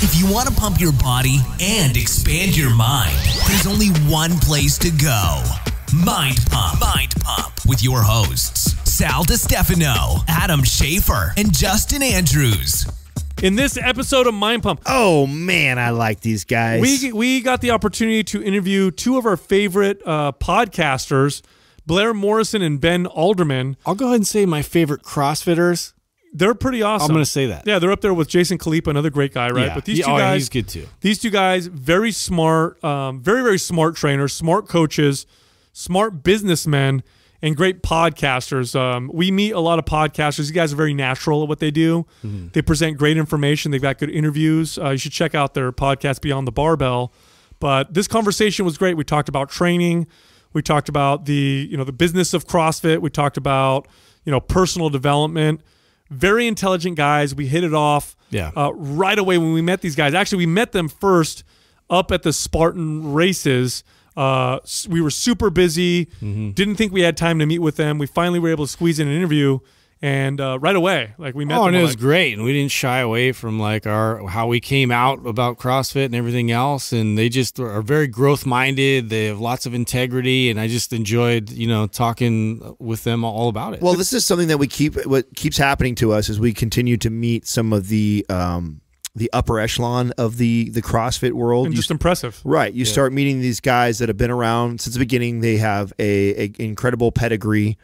If you want to pump your body and expand your mind, there's only one place to go Mind Pump. Mind Pump with your hosts, Sal DiStefano, Adam Schaefer, and Justin Andrews. In this episode of Mind Pump, Oh man, I like these guys. we we got the opportunity to interview two of our favorite uh, podcasters, Blair Morrison and Ben Alderman. I'll go ahead and say my favorite CrossFitters. They're pretty awesome. I'm going to say that. Yeah, they're up there with Jason Khalipa, another great guy, right? Yeah. But these Yeah, two oh, guys, he's good too. These two guys, very smart, um, very very smart trainers, smart coaches, smart businessmen, and great podcasters. Um, we meet a lot of podcasters. These guys are very natural at what they do. Mm-hmm. They present great information. They've got good interviews. Uh, you should check out their podcast, Beyond the Barbell. But this conversation was great. We talked about training. We talked about the you know the business of CrossFit. We talked about you know personal development. Very intelligent guys. We hit it off Yeah. uh, right away when we met these guys. Actually, we met them first up at the Spartan races. Uh, we were super busy. Mm-hmm. Didn't think we had time to meet with them. We finally were able to squeeze in an interview, and uh, right away, like we met. Oh, them and it we're was like, great, and we didn't shy away from like our how we came out about CrossFit and everything else. And they just are very growth minded. They have lots of integrity, and I just enjoyed you know talking with them all about it. well, this is something that we keep. What keeps happening to us as we continue to meet some of the um, the upper echelon of the the CrossFit world. and You just impressive. Right. You start meeting these guys that have been around since the beginning. They have a, a incredible pedigree.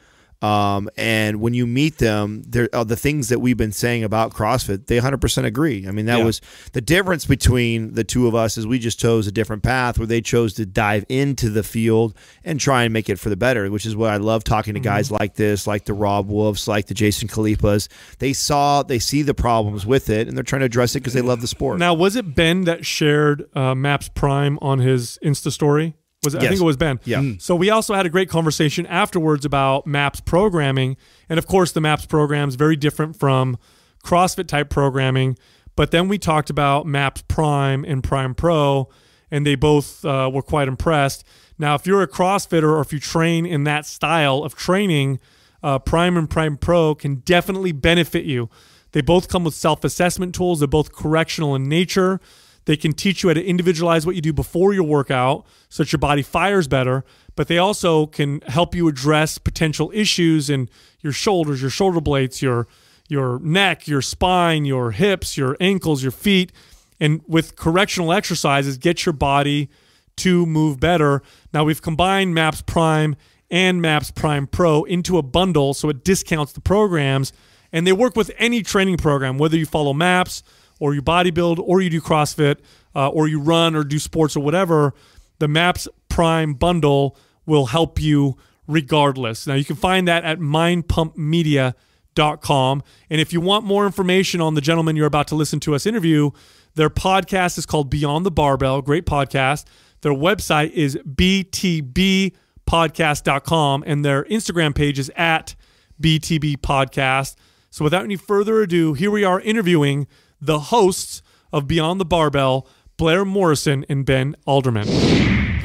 Um, and when you meet them, the things that we've been saying about CrossFit. They 100% agree. I mean, that Yeah. was the difference between the two of us is we just chose a different path where they chose to dive into the field and try and make it for the better, which is what I love talking to guys like this, like the Rob Wolves, like the Jason Khalipas. They saw, they see the problems with it and they're trying to address it because they love the sport. Now, was it Ben that shared uh, Maps Prime on his Insta story? Was it, I think it was Ben. Yeah. Mm. So we also had a great conversation afterwards about Maps programming, and of course, the Maps program is very different from CrossFit type programming. But then we talked about Maps Prime and Prime Pro, and they both uh, were quite impressed. Now, if you're a CrossFitter or if you train in that style of training, uh, Prime and Prime Pro can definitely benefit you. They both come with self assessment tools, they're both correctional in nature. They can teach you how to individualize what you do before your workout so that your body fires better, but they also can help you address potential issues in your shoulders, your shoulder blades, your your neck, your spine, your hips, your ankles, your feet, and with correctional exercises get your body to move better. Now we've combined Maps Prime and Maps Prime Pro into a bundle so it discounts the programs and they work with any training program whether you follow Maps or you bodybuild or you do CrossFit uh, or you run or do sports or whatever. The Maps Prime bundle will help you regardless. Now you can find that at mindpumpmedia.com. And if you want more information on the gentleman you're about to listen to us interview, their podcast is called Beyond the Barbell, great podcast. Their website is btbpodcast.com and their Instagram page is at BTB Podcast. So without any further ado, here we are interviewing the hosts of Beyond the Barbell, Blair Morrison and Ben Alderman.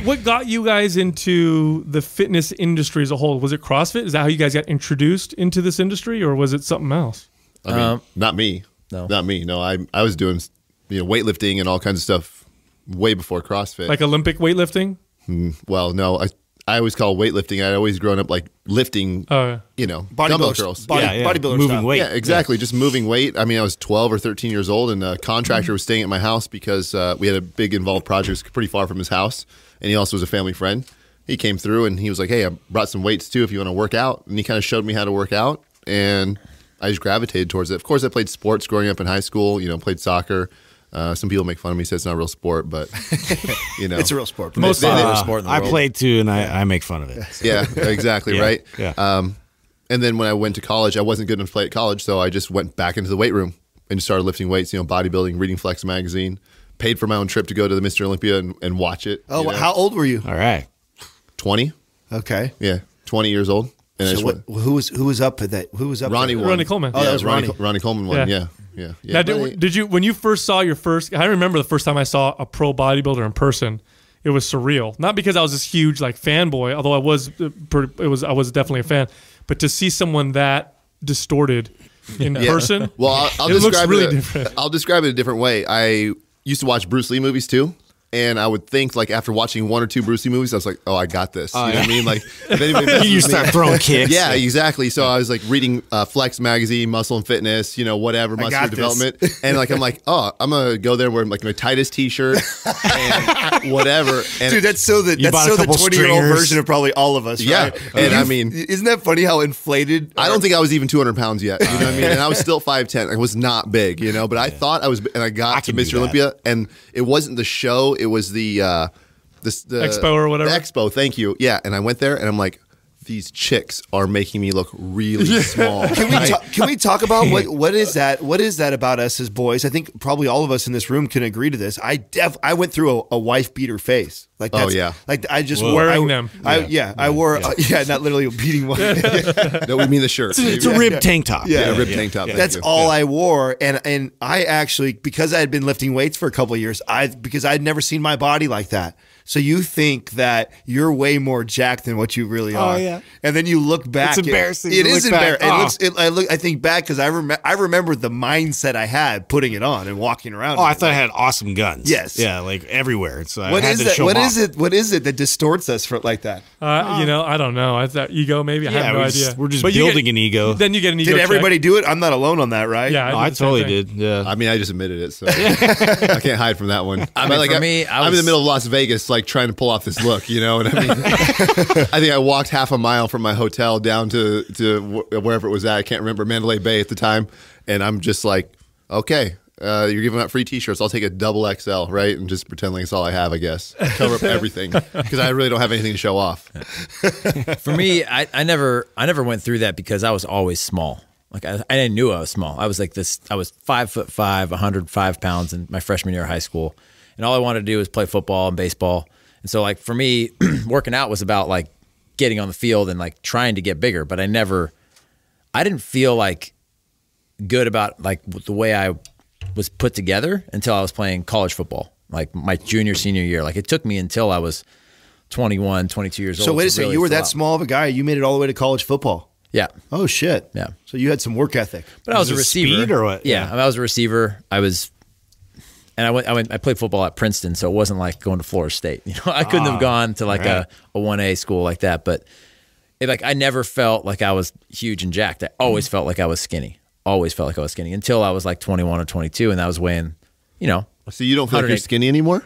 What got you guys into the fitness industry as a whole? Was it CrossFit? Is that how you guys got introduced into this industry, or was it something else? I mean, um, not me. no. not me. No, I I was doing you know weightlifting and all kinds of stuff way before CrossFit. Like Olympic weightlifting? Hmm, well, no, I I always call weightlifting. I'd always grown up like lifting. Yeah. you know, dumbbell curls. body, Yeah, yeah. bodybuilder moving style. weight. yeah, exactly. Just moving weight. I mean, I was 12 or 13 years old, and a contractor was staying at my house because uh, we had a big involved project pretty far from his house, and he also was a family friend. He came through and he was like, "Hey, I brought some weights too if you want to work out." And he kind of showed me how to work out, and I just gravitated towards it. Of course, I played sports growing up in high school. You know, played soccer. Uh, some people make fun of me, say it's not a real sport, but you know, It's a real sport. Most- Most favorite Uh, sport in the I world. played too, and I, I make fun of it. yeah, exactly Yeah, right. yeah. Um, and then when I went to college, I wasn't good enough to play at college, so I just went back into the weight room and just started lifting weights. You know, bodybuilding, reading Flex magazine, paid for my own trip to go to the Mr. Olympia and, and watch it. Oh, you know. how old were you? All right. twenty? Okay. Yeah, twenty years old. And I So what, went, who was who was up at that? Who was up? Ronnie. Ronnie Coleman. Oh, yeah, that was Ronnie. Ronnie. Ronnie Coleman won. Yeah. Yeah, yeah. yeah. Now, did, did you when you first saw your first? I remember the first time I saw a pro bodybuilder in person. It was surreal. Not because I was this huge like fanboy, although I was. uh, It was I was definitely a fan, but to see someone that distorted in person. Well, I'll, I'll It looks really it. a- different. I'll describe it a different way. I, used to watch Bruce Lee movies too. And I would think like after watching one or two Bruce Lee movies, I was like, "Oh, I got this." You know what I mean? Like, if anybody messes You with start me- throwing kicks. Yeah, exactly. So I was like reading uh, Flex magazine, Muscle and Fitness, you know, whatever, muscular got this. development, and like I'm like, oh, I'm gonna go there wear like my tightest T-shirt and whatever. And Dude, that's so the You that's bought a so the couple twenty year old stringers. version of probably all of us. Yeah, right? and I mean- isn't that funny how inflated? I don't think I was even 200 pounds yet. You know what I mean? And I was still 5'10. I was not big, you know, but I thought I was, and I got I to can do Mr. that. Olympia, and it wasn't the show, it was the, uh, this, the Expo or whatever? The expo, thank you. Yeah. And I went there and I'm like, these chicks are making me look really small. Can we talk, can we talk about what what is that? What is that about us as boys? I think probably all of us in this room can agree to this. I def I went through a, a wife beater phase. Like Oh, yeah. like I just Whoa. wore, Wearing I, them. I, yeah, I wore uh, yeah, not literally beating one. no, we mean the shirt. It's a rib tank top. Yeah. Yeah, rib tank top. thank That's you. all I wore, and and I actually because I had been lifting weights for a couple of years, I because I'd never seen my body like that. So you think that you're way more jacked than what you really Oh, are, yeah. and then you look back. It's embarrassing It to is look back. embarrassing. It Oh. looks. It, I look. I think back because I remember. I remember the mindset I had putting it on and walking around. Oh, I it. thought I had awesome guns. Yes. Yeah, like everywhere. So I What had is to that? show What them is off. it? What is it that distorts us for like that? Uh, you know, I don't know. I thought ego? Maybe I Yeah, have no we're idea. just- we're just But building get- an ego. Then you get an ego. Did check. everybody do it? I'm not alone on that, right? Yeah, Oh, did I totally thing. did. Yeah. I mean, I just admitted it, so I can't hide from that one. I mean, like, for me, I I'm in the middle of Las Vegas, like trying to pull off this look. You know what I mean? I think I walked half a mile from my hotel down to to wherever it was at. I can't remember Mandalay Bay at the time, and I'm just like, okay. Uh, you're giving out free T-shirts. I'll take a double XL, right, and just pretend like it's all I have. I guess cover up everything because I really don't have anything to show off. For me, I, I never I never went through that because I was always small. Like I, I knew I was small. I was like this. I was five foot five, 105 pounds in my freshman year of high school, and all I wanted to do was play football and baseball. And so, like for me, working out was about like getting on the field and like trying to get bigger. But I never, I didn't feel like good about like the way I was put together until I was playing college football, like my junior senior year. Like it took me until I was 21, 22 years old. So wait a second. really you were that out. small of a guy. You made it all the way to college football. Yeah. Oh shit. Yeah. So you had some work ethic. But I was, Was a receiver. or what? Yeah, Yeah. I was a receiver. I was, and I went. I went. I played football at Princeton, so it wasn't like going to Florida State. You know, I couldn't have ah, gone to like right. a a one A school like that. But it, like, I never felt like I was huge and jacked. I always mm. felt like I was skinny. Always felt like I was skinny until I was like twenty one or twenty two, and I was weighing, you know. So you don't feel like you're skinny anymore?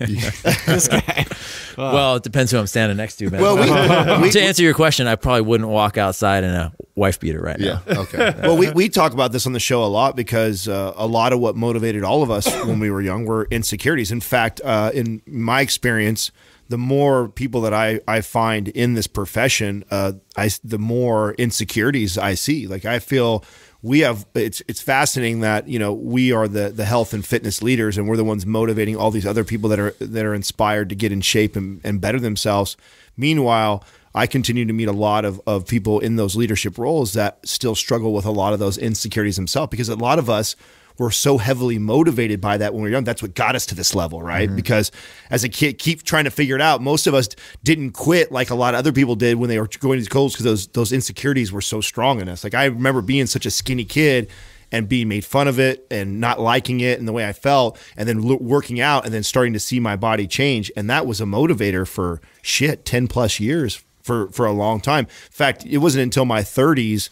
well, it depends who I'm standing next to, man. Well, we- we- to answer your question, I probably wouldn't walk outside in a wife beater right Yeah. now. Okay. well, we, we talk about this on the show a lot because uh, a lot of what motivated all of us when we were young were insecurities. In fact, uh, in my experience, the more people that I, I find in this profession, uh, I, the more insecurities I see. Like I feel we have it's it's fascinating that you know we are the the health and fitness leaders and we're the ones motivating all these other people that are that are inspired to get in shape and, and better themselves. Meanwhile, I continue to meet a lot of, of people in those leadership roles that still struggle with a lot of those insecurities themselves because a lot of us were so heavily motivated by that when we were young. That's what got us to this level, right? Mm-hmm. Because as a kid, keep trying to figure it out. Most of us didn't quit like a lot of other people did when they were going to goals because those those insecurities were so strong in us. Like I remember being such a skinny kid and being made fun of it and not liking it and the way I felt, and then working out and then starting to see my body change, and that was a motivator for shit ten plus years for for a long time. In fact, it wasn't until my thirties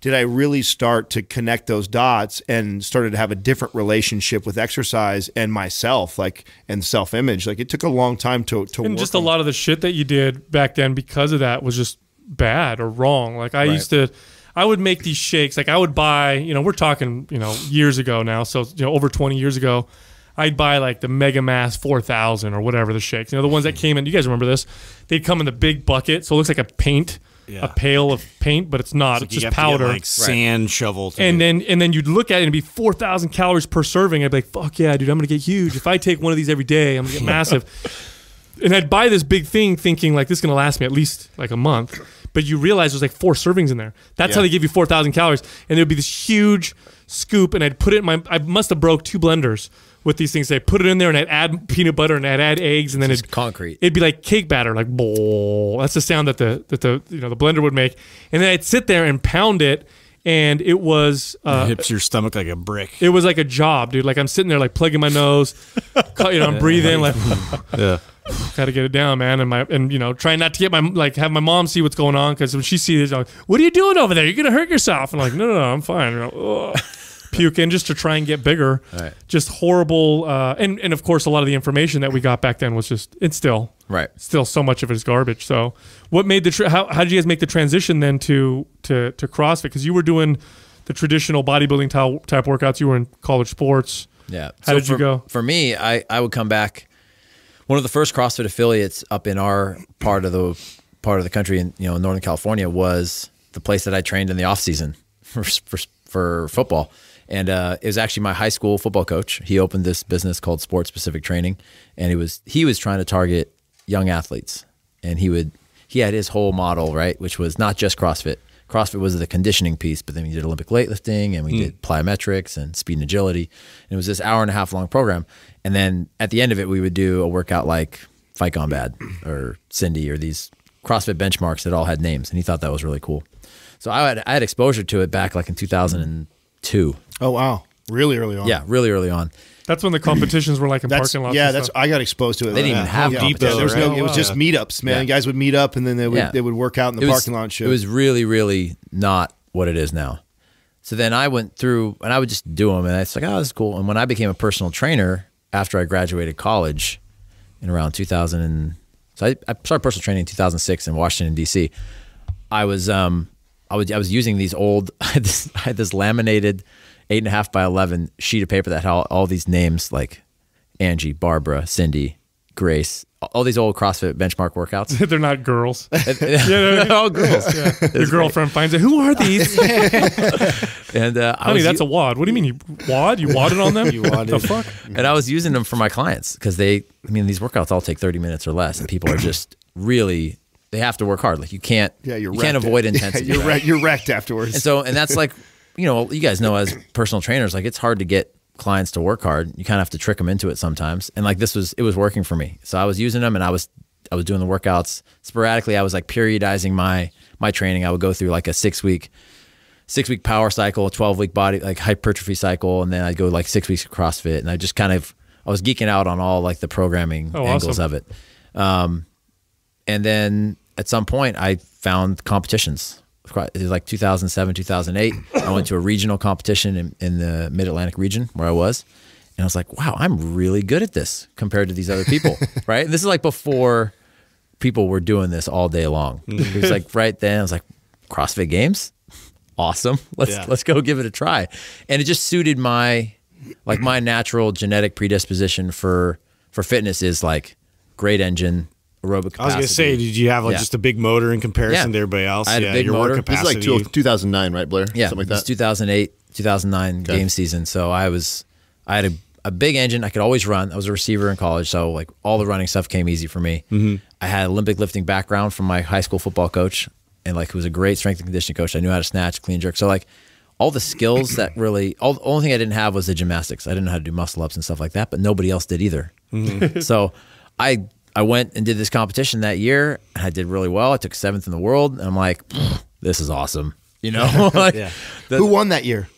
did I really start to connect those dots and started to have a different relationship with exercise and myself, like and self image. Like it took a long time to to and just a lot of the shit that you did back then because of that was just bad or wrong. Like I used to, I would make these shakes. Like I would buy, you know, we're talking, you know, years ago now. So you know, over twenty years ago, I'd buy like the Mega Mass four thousand or whatever the shakes. You know, the ones that hmm. came in. You guys remember this? They'd come in the big bucket, so it looks like a paint, Yeah. a pail of paint, but it's not. Like it's you just have to get, powder. like sand shovel. To and do- then and then you'd look at it and it'd be four thousand calories per serving. I'd be like, "Fuck yeah, dude! I'm gonna get huge. If I take one of these every day, I'm gonna get massive." And I'd buy this big thing, thinking like this is gonna last me at least like a month. But you realize there's like four servings in there. That's how they give you four thousand calories, and there'd be this huge scoop, and I'd put it in my. I must have broke two blenders with these things. I'd put it in there, and I'd add peanut butter, and I'd add eggs, and then Just it'd concrete. It'd be like cake batter, like bowl. That's the sound that the that the you know the blender would make. And then I'd sit there and pound it, and it was uh, Hips your stomach like a brick. it was like a job, dude. Like I'm sitting there like plugging my nose, you know, I'm breathing like yeah. gotta get it down, man. And my and you know, trying not to get my like have my mom see what's going on because when she sees it, like, what are you doing over there? You're gonna hurt yourself. And I'm like, no, no, no, I'm fine. Ugh. Puking just to try and get bigger. Right. Just horrible. Uh, and and of course, a lot of the information that we got back then was just it's still Right. still so much of it is garbage. So, what made the how how did you guys make the transition then to to to CrossFit? Because you were doing the traditional bodybuilding type type workouts. You were in college sports. Yeah. How did you go? For me, I, I would come back. One of the first CrossFit affiliates up in our part of the part of the country in you know Northern California was the place that I trained in the off season for for, for football. And uh, it was actually my high school football coach. He opened this business called Sports Specific Training, and it was he was trying to target young athletes, and he would he had his whole model right, which was not just CrossFit. CrossFit was the conditioning piece, but then we did Olympic weightlifting and we did plyometrics and speed and agility. And it was this hour and a half long program. And then at the end of it, we would do a workout like Fight Gone Bad or Cindy or these CrossFit benchmarks that all had names. And he thought that was really cool. So I had, I had exposure to it back like in 2002. Oh wow, really early on. Yeah, really early on. That's when the competitions were like in That's parking lots. yeah. and That's stuff. I got exposed to it. They didn't even have yeah. deep Yeah, there was no. though, It was right? just meetups, man. Yeah. Guys would meet up and then they would Yeah. they would work out in the It was- parking lot. And shit. It was really, really not what it is now. So then I went through and I would just do them, and it's like, oh, this is cool. And when I became a personal trainer after I graduated college in around 2000, and so I, I started personal training in 2006 in Washington D.C. I was um I was I was using these old I had this, I had this laminated eight and a half by eleven sheet of paper that had all, all these names like Angie, Barbara, Cindy, Grace, all these old CrossFit benchmark workouts. They're not girls. yeah, all girls. Your girlfriend finds it. Who are these? And uh, I Honey, was that's u- a wad. What do you mean you wad? You wadded on them? you wadded. The fuck? and I was using them for my clients because they, I mean, these workouts all take 30 minutes or less, and people are just really, they have to work hard. Like you can't, yeah. You're you can't avoid Yeah, intensity. you're right? wrecked. You're wrecked afterwards. And so, and that's like, you know, you guys know as personal trainers, like it's hard to get clients to work hard. You kind of have to trick them into it sometimes. And like this was, it was working for me. So I was using them and I was, I was doing the workouts sporadically. I was like periodizing my, my training. I would go through like a six week, six week power cycle, a 12 week body, like hypertrophy cycle. And then I'd go like six weeks of CrossFit. And I just kind of, I was geeking out on all like the programming Oh, angles awesome. of it. Um, and then at some point I found competitions. It was like 2007, 2008. I went to a regional competition in, in the Mid Atlantic region where I was, and I was like, "Wow, I'm really good at this compared to these other people." right? And this is like before people were doing this all day long. It was like right then. I was like, "CrossFit Games, awesome. Let's Yeah. let's go give it a try." And it just suited my like my natural genetic predisposition for for fitness is like great engine aerobic capacity. I was gonna say, did you have like Yeah. just a big motor in comparison Yeah. to everybody else? I had a yeah, big your motor. work This is like two, 2009, right, Blair? Yeah, Something like that. 2008, 2009 Okay. game season. So I was, I had a, a big engine. I could always run. I was a receiver in college, so like all the running stuff came easy for me. Mm-hmm. I had Olympic lifting background from my high school football coach, and like who was a great strength and conditioning coach. I knew how to snatch, clean jerk. So like all the skills that really, all the only thing I didn't have was the gymnastics. I didn't know how to do muscle ups and stuff like that, but nobody else did either. so I I went and did this competition that year, and I did really well. I took seventh in the world, and I'm like, this is awesome. You know, like, Yeah. the- Who won that year?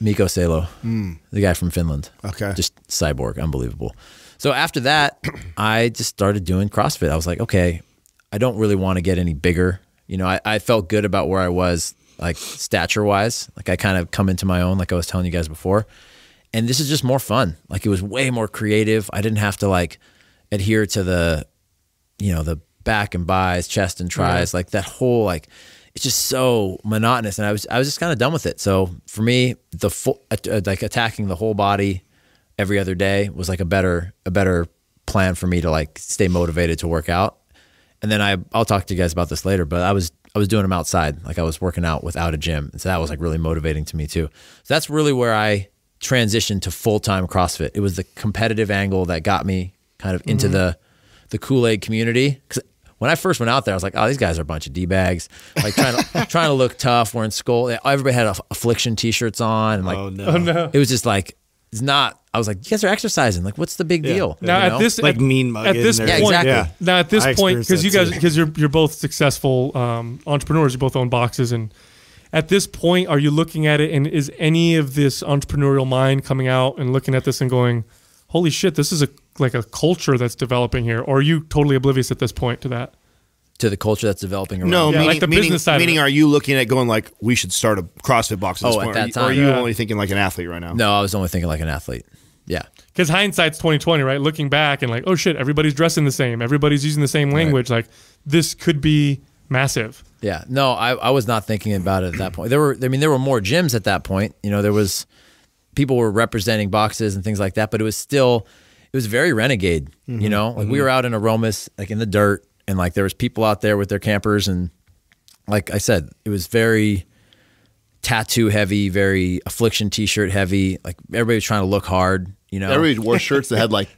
Mikko Salo, hmm. the guy from Finland. Okay. Just cyborg, unbelievable. So after that, I just started doing CrossFit. I was like, okay, I don't really want to get any bigger. You know, I, I felt good about where I was, like stature wise. Like I kind of come into my own, like I was telling you guys before. And this is just more fun. Like it was way more creative. I didn't have to like adhere to the, you know, the back and bis, chest and tris, like that whole like it's just so monotonous and I was I was just kind of done with it. So for me, the full like attacking the whole body every other day was like a better a better plan for me to like stay motivated to work out. And then I I'll talk to you guys about this later, but I was I was doing them outside, like I was working out without a gym, and so that was like really motivating to me too. So that's really where I transitioned to full time CrossFit. It was the competitive angle that got me kind of into the the Kool Aid community because when I first went out there, I was like, oh, these guys are a bunch of d bags, like trying to trying to look tough, wearing skull. Everybody had affliction t shirts on, and like oh no, Oh no. it was just like it's not. I was like, you guys are exercising. Like, what's the big deal? Now You at know? this like at, mean mugging. at this point, Yeah, everything. exactly. now at this I point because you guys because you're you're both successful um, entrepreneurs, you both own boxes and At this point, are you looking at it and is any of this entrepreneurial mind coming out and looking at this and going, "Holy shit, this is a like a culture that's developing here," or are you totally oblivious at this point to that? to the culture that's developing around. No, Yeah, meaning, like the meaning, business side of meaning it. are you looking at going like we should start a CrossFit box at this Oh, at point? that Or you- Or time. are you Yeah. only thinking like an athlete right now? No, I was only thinking like an athlete. Yeah. Because hindsight's twenty twenty, right? Looking back and like, oh shit, everybody's dressing the same, everybody's using the same language. Like this could be massive. Yeah, no, I, I was not thinking about it at that point. There were, I mean, there were more gyms at that point. You know, there was people were representing boxes and things like that, but it was still, it was very renegade. You mm-hmm. know, like we were mm-hmm. out in aromas, like in the dirt, and like there was people out there with their campers, and like I said, it was very tattoo heavy, very affliction t-shirt heavy. Like everybody was trying to look hard. You know, Everybody wore shirts that had like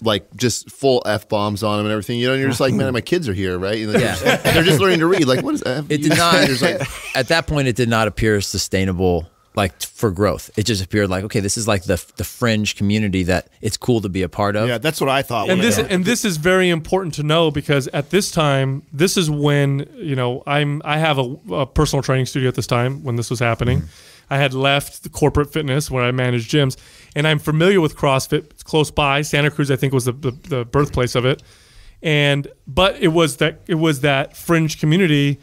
like just full f bombs on them and everything. You know, and you're just like, man, my kids are here, right? And Yeah. they're, they're just learning to read. Like, what is f? it did not at that point it did not appear sustainable like for growth. It just appeared like okay this is like the the fringe community that it's cool to be a part of. Yeah, that's what I thought. and this and this is very important to know because at this time this is when you know i'm i have a, a personal training studio at this time when this was happening. Mm-hmm. I had left the corporate fitness where i managed gyms and i'm familiar with crossfit. It's close by. Santa cruz i think was the, the, the birthplace of it. And but it was that it was that fringe community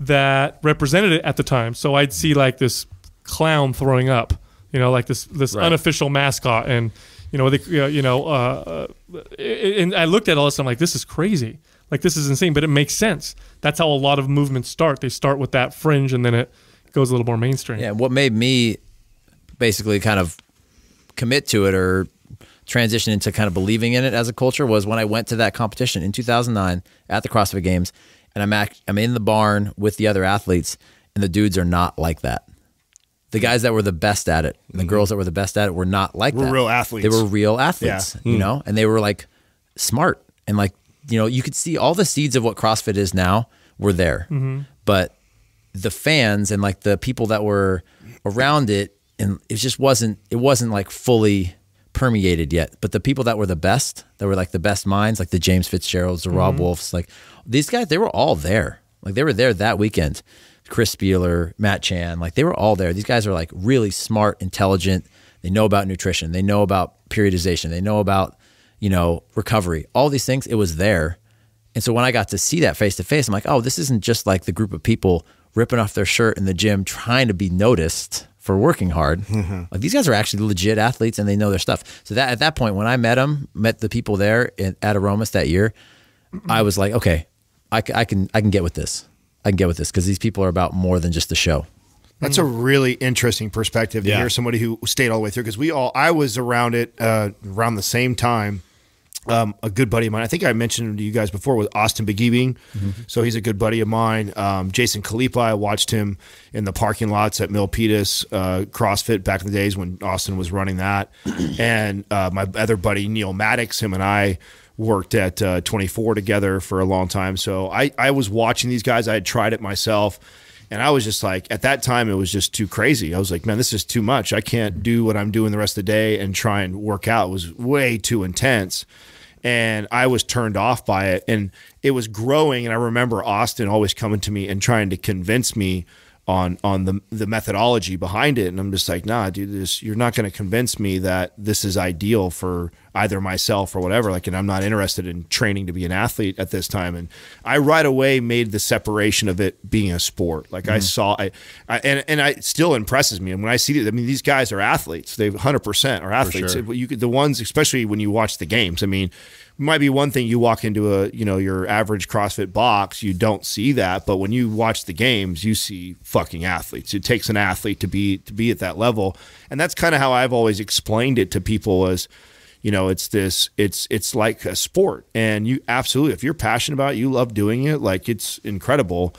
that represented it at the time. So i'd see like this clown throwing up you know like this this unofficial mascot and you know they you know uh, uh, and I looked at all this. I'm like, this is crazy. Like this is insane, but it makes sense. That's how a lot of movements start. They start with that fringe, and then it goes a little more mainstream. yeah what made me basically kind of commit to it or transition into kind of believing in it as a culture was when I went to that competition in 2009 at the CrossFit Games, and I'm act- I'm in the barn with the other athletes, and the dudes are not like that. The guys that were the best at it, and the mm-hmm. girls that were the best at it, were not like Were that. real athletes. They were real athletes, Yeah. you mm-hmm. know, and they were like smart and like you know you could see all the seeds of what CrossFit is now were there, mm-hmm. but the fans and like the people that were around it and it just wasn't it wasn't like fully permeated yet. But the people that were the best that were like the best minds like the james fitzgeralds the rob wolfs like these guys they were all there. Like they were there that weekend chris spealler matt chan like they were all there. These guys are like really smart intelligent. They know about nutrition. They know about periodization. They know about you know recovery. All these things it was there. And so when I got to see that face to face, I'm like, oh, this isn't just like the group of people ripping off their shirt in the gym trying to be noticed for working hard. Mm-hmm. Like these guys are actually legit athletes and they know their stuff. So that at that point, when I met them, met the people there in, at Aromas that year, I was like, okay, I, I can I can get with this. I can get with this because these people are about more than just the show. That's a really interesting perspective to Yeah. hear somebody who stayed all the way through. Because we all, I was around it uh, around the same time. Um, a good buddy of mine, I think I mentioned him to you guys before, was Austin Begebing. So he's a good buddy of mine. Um, Jason Khalipa, I watched him in the parking lots at Milpitas uh, CrossFit back in the days when Austin was running that. and uh, my other buddy Neil Maddox, him and I worked at uh, 24 together for a long time. So I, I was watching these guys. I had tried it myself. And I was just like, at that time, it was just too crazy. I was like, man, this is too much. I can't do what I'm doing the rest of the day and try and work out. It was way too intense. And I was turned off by it. And it was growing. And I remember Austin always coming to me and trying to convince me on on the the methodology behind it. And I'm just like, nah, dude, this you're not going to convince me that this is ideal for either myself or whatever. Like, and I'm not interested in training to be an athlete at this time. And I right away made the separation of it being a sport. Like I mm-hmm. saw, I, I and and I it still impresses me. And when I see it, I mean, these guys are athletes. They 100 percent are athletes. sure. You could, the ones, especially when you watch the games. I mean. Might be one thing you walk into a you know your average CrossFit box, you don't see that, but when you watch the games, you see fucking athletes. It takes an athlete to be to be at that level, and that's kind of how I've always explained it to people as you know it's this it's it's like a sport. And you absolutely if you're passionate about it you love doing it like it's incredible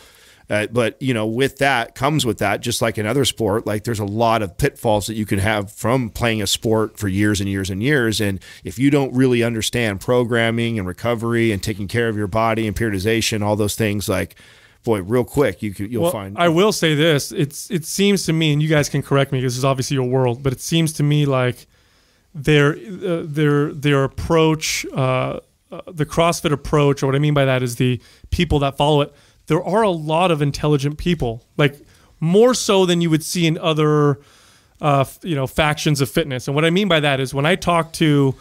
uh, but you know with that comes with that just like in other sport like there's a lot of pitfalls that you can have from playing a sport for years and years and years and if you don't really understand programming and recovery and taking care of your body and periodization all those things like boy real quick you you'll Well, find I will say this: it's it seems to me, and you guys can correct me because this is obviously your world, but it seems to me like their uh, their their approach, uh, uh, the CrossFit approach, or what I mean by that is the people that follow it. There are a lot of intelligent people. Like more so than you would see in other uh, you know factions of fitness. And what I mean by that is when I talk to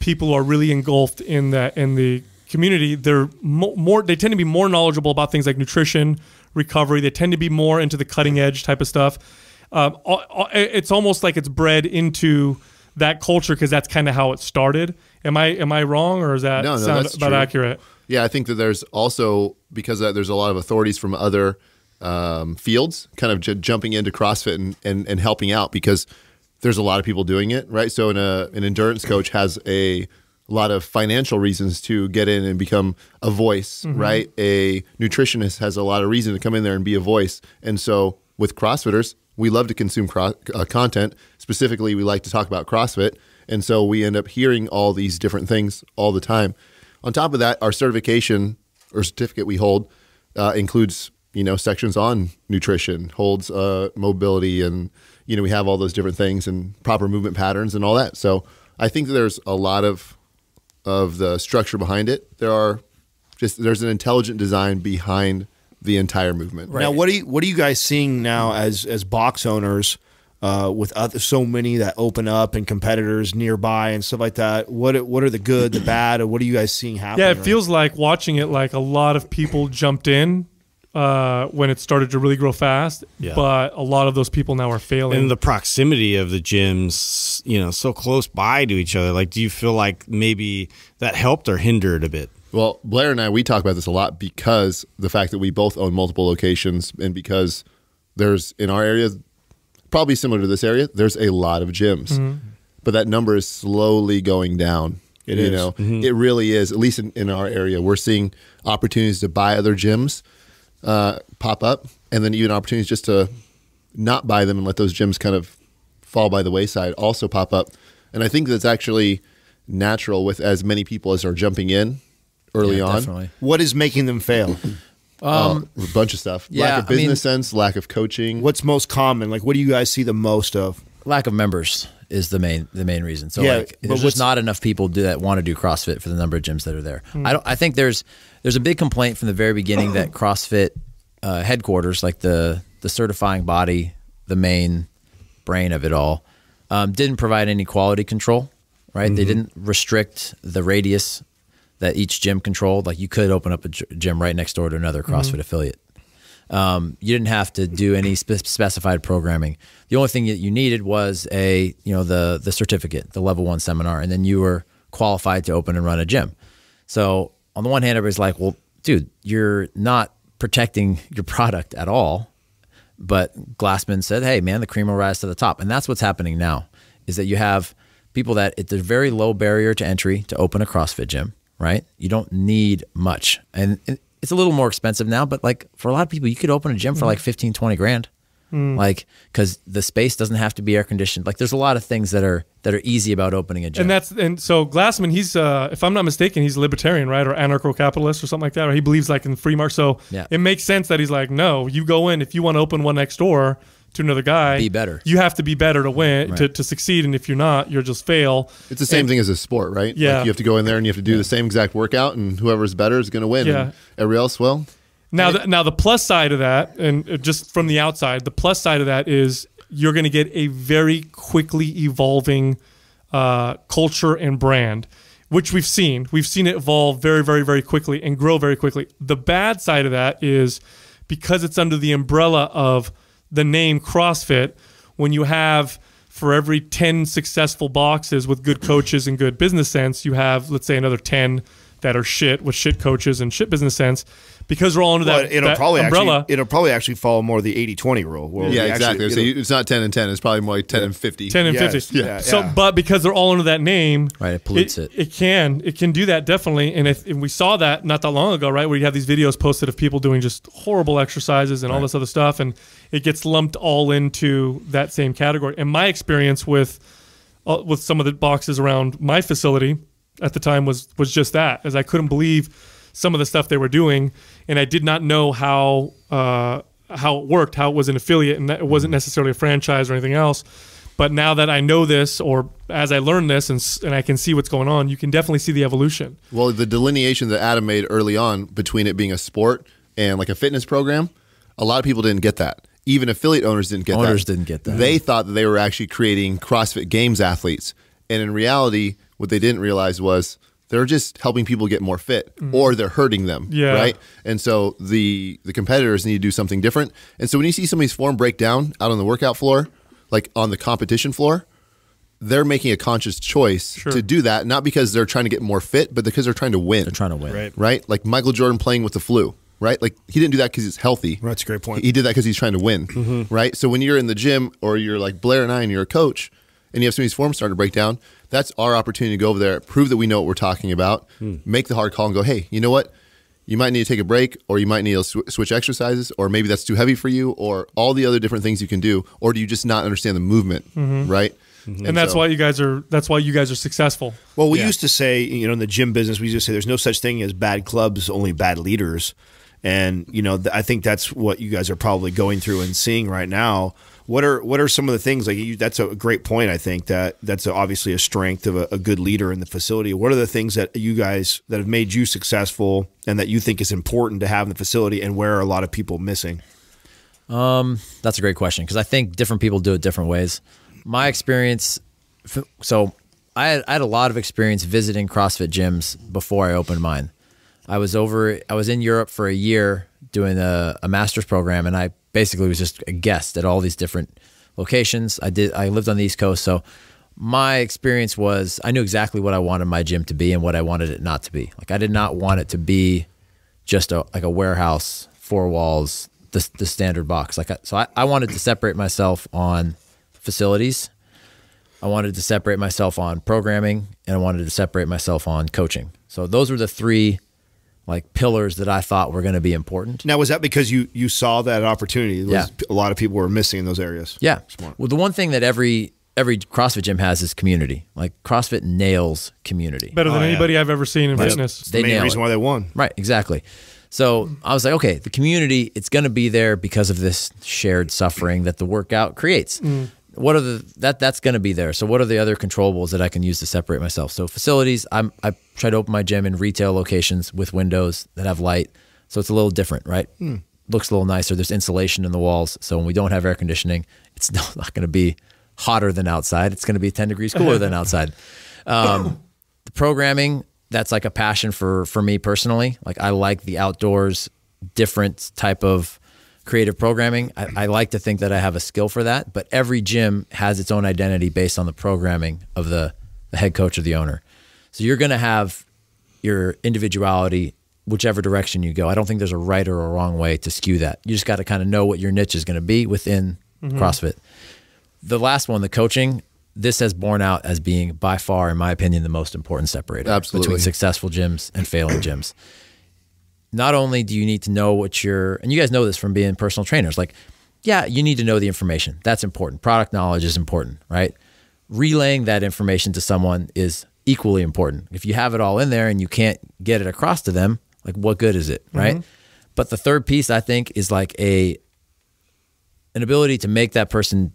people who are really engulfed in the in the community, they're mo- more they tend to be more knowledgeable about things like nutrition, recovery. They tend to be more into the cutting edge type of stuff. Um, it's almost like it's bred into that culture because that's kind of how it started. Am I am I wrong or is that No, no, sound about true. accurate? Yeah, I think that there's also because there's a lot of authorities from other um, fields kind of j- jumping into CrossFit and, and, and helping out because there's a lot of people doing it, right? So an, uh, an endurance coach has a lot of financial reasons to get in and become a voice, right? A nutritionist has a lot of reason to come in there and be a voice. And so with CrossFitters, we love to consume cro- uh, content. Specifically, we like to talk about CrossFit. And so we end up hearing all these different things all the time. On top of that, our certification or certificate we hold uh, includes you know sections on nutrition, holds uh, mobility, and you know we have all those different things and proper movement patterns and all that. So I think there's a lot of of the structure behind it. There are just there's an intelligent design behind the entire movement. Right. Now, what are you what are you guys seeing now as as box owners uh, with other, so many that open up and competitors nearby and stuff like that? What are- what are the good, the bad, or what are you guys seeing happen? Yeah, it right feels like watching it like a lot of people jumped in uh, when it started to really grow fast, Yeah. but a lot of those people now are failing. and the proximity of the gyms, you know, so close by to each other. Like, do you feel like maybe that helped or hindered a bit? Well, Blair and I, we talk about this a lot because the fact that we both own multiple locations and because there's in our area, probably similar to this area, there's a lot of gyms. But that number is slowly going down. It you is. know, it really is. At least in, in our area, we're seeing opportunities to buy other gyms uh, pop up, and then even opportunities just to not buy them and let those gyms kind of fall by the wayside also pop up. And I think that's actually natural with as many people as are jumping in early Yeah, on. definitely. What is making them fail? Um, a bunch of stuff. yeah, lack of I mean- business sense, lack of coaching. What's most common? Like, what do you guys see the most of? lack of members is the main the main reason. So Yeah, like there's just not enough people do that want to do CrossFit for the number of gyms that are there. I don't I think there's there's a big complaint from the very beginning that CrossFit uh, headquarters, like the the certifying body, the main brain of it all, um, didn't provide any quality control. Right? They didn't restrict the radius that each gym controlled. Like you could open up a gym right next door to another CrossFit affiliate. Um, you didn't have to do any spe- specified programming. The only thing that you needed was a you know the the certificate, the level one seminar, and then you were qualified to open and run a gym. So on the one hand, everybody's like, "Well, dude, you're not protecting your product at all." But Glassman said, "Hey, man, the cream will rise to the top," and that's what's happening now. Is that you have people that it's a very low barrier to entry to open a CrossFit gym, right? You don't need much, and it's a little more expensive now. But like for a lot of people, you could open a gym for like 15, 20 grand, like because the space doesn't have to be air conditioned. Like there's a lot of things that are that are easy about opening a gym. and that's and so Glassman, he's uh, if I'm not mistaken, he's a libertarian, right, or anarcho-capitalist or something like that, or he believes like in free market. So Yeah. it makes sense that he's like, no, you go in if you want to open one next door to another guy, Be better. You have to be better to win to, Right. to succeed, and if you're not, you'll just fail. It's the same thing as a sport, right? Yeah. Like you have to go in there and you have to do the same exact workout, and whoever's better is going to win. Yeah. And everybody else, will. Now, the, now the plus side of that, and uh, just from the outside, the plus side of that is you're going to get a very quickly evolving uh, culture and brand, which we've seen. We've seen it evolve very, very, very quickly and grow very quickly. The bad side of that is because it's under the umbrella of the name CrossFit. When you have for every 10 successful boxes with good coaches and good business sense, you have, let's say, another 10 that are shit with shit coaches and shit business sense because we're all under Well, that, it'll that probably umbrella. actually it'll probably actually follow more the 80-20 rule. where yeah, exactly. actually- so you, it's not ten and ten; it's probably more like ten and fifty. 10 and Yes, 50. yeah, so, but because they're all under that name, Right, it pollutes it. It can, it can do that definitely. And if and we saw that not that long ago, right, where you have these videos posted of people doing just horrible exercises and all this other stuff, and it gets lumped all into that same category. And my experience with uh, with some of the boxes around my facility at the time was was just that, as I couldn't believe some of the stuff they were doing, and I did not know how uh, how it worked, how it was an affiliate, and it wasn't necessarily a franchise or anything else. But now that I know this, or as I learn this, and and I can see what's going on, you can definitely see the evolution. Well, the delineation that Adam made early on between it being a sport and like a fitness program, a lot of people didn't get that. even affiliate owners didn't get that. Owners didn't get that. They thought that they were actually creating CrossFit Games athletes, and in reality, what they didn't realize was they're just helping people get more fit, mm. or they're hurting them. Yeah. Right. And so the the competitors need to do something different. And so when you see somebody's form break down out on the workout floor, like on the competition floor, they're making a conscious choice to do that, not because they're trying to get more fit, but because they're trying to win. They're trying to win. Right. right? Like Michael Jordan playing with the flu, right? Like he didn't do that because he's healthy. That's a great point. He did that because he's trying to win, mm-hmm. right? So when you're in the gym or you're like Blair and I and you're a coach and you have somebody's form starting to break down, that's our opportunity to go over there, prove that we know what we're talking about, hmm. make the hard call and go, hey, you know what? You might need to take a break or you might need to sw- switch exercises or maybe that's too heavy for you or all the other different things you can do or do you just not understand the movement, mm-hmm. right? Mm-hmm. and that's so- why you guys are that's why you guys are successful. Well, we used to say, you know, in the gym business, we used to say there's no such thing as bad clubs, only bad leaders. And you know, th- I think that's what you guys are probably going through and seeing right now. What are what are some of the things like? You, that's a great point. I think that that's obviously a strength of a, a good leader in the facility. What are the things that you guys that have made you successful and that you think is important to have in the facility, and where are a lot of people missing? Um, that's a great question because I think different people do it different ways. My experience, so I had, I had a lot of experience visiting CrossFit gyms before I opened mine. I was over, I was in Europe for a year doing a, a master's program, and I basically was just a guest at all these different locations. I did, I lived on the East Coast, so my experience was I knew exactly what I wanted my gym to be and what I wanted it not to be. Like I did not want it to be just a like a warehouse, four walls, the the standard box. Like I, so, I, I wanted to separate myself on facilities. I wanted to separate myself on programming, and I wanted to separate myself on coaching. So those were the three like pillars that I thought were going to be important. Now, was that because you you saw that opportunity? Was Yeah. A lot of people were missing in those areas. Yeah. Well, the one thing that every every CrossFit gym has is community. Like CrossFit nails community. Better than oh, yeah. anybody I've ever seen in fitness. They the main nail reason it. why they won. Right, exactly. So I was like, okay, the community, it's going to be there because of this shared suffering that the workout creates. Mm. What are the that that's going to be there? So what are the other controllables that I can use to separate myself? So facilities, I'm I try to open my gym in retail locations with windows that have light, so it's a little different, right? Looks a little nicer. There's insulation in the walls, so when we don't have air conditioning, it's not, not going to be hotter than outside. It's going to be 10 degrees cooler than outside. Um, the programming that's like a passion for for me personally like i like the outdoors different type of creative programming I, I like to think that i have a skill for that but every gym has its own identity based on the programming of the, the head coach or the owner. So you're going to have your individuality whichever direction you go. I don't think there's a right or a wrong way to skew that. You just got to kind of know what your niche is going to be within mm-hmm. crossfit. The last one, the coaching, this has borne out as being by far, in my opinion, the most important separator Absolutely. between successful gyms and failing gyms. Not only do you need to know what you're, and you guys know this from being personal trainers, like, yeah, you need to know the information. That's important. Product knowledge is important, right? Relaying that information to someone is equally important. If you have it all in there and you can't get it across to them, like, what good is it, mm-hmm. right? But the third piece, I think, is like a an ability to make that person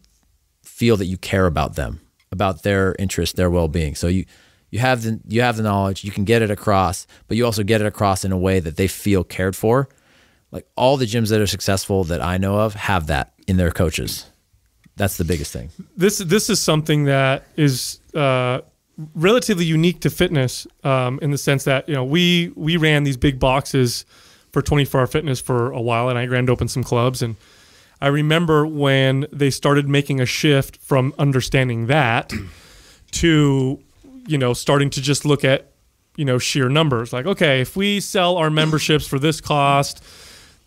feel that you care about them, about their interest, their well-being. So you you have the you have the knowledge, you can get it across, but you also get it across in a way that they feel cared for. Like all the gyms that are successful that I know of have that in their coaches. That's the biggest thing. this this is something that is uh, relatively unique to fitness um, in the sense that you know we we ran these big boxes for 24 hour fitness for a while and I grand opened some clubs and I remember when they started making a shift from understanding that to you know starting to just look at you know sheer numbers. Like okay if we sell our memberships for this cost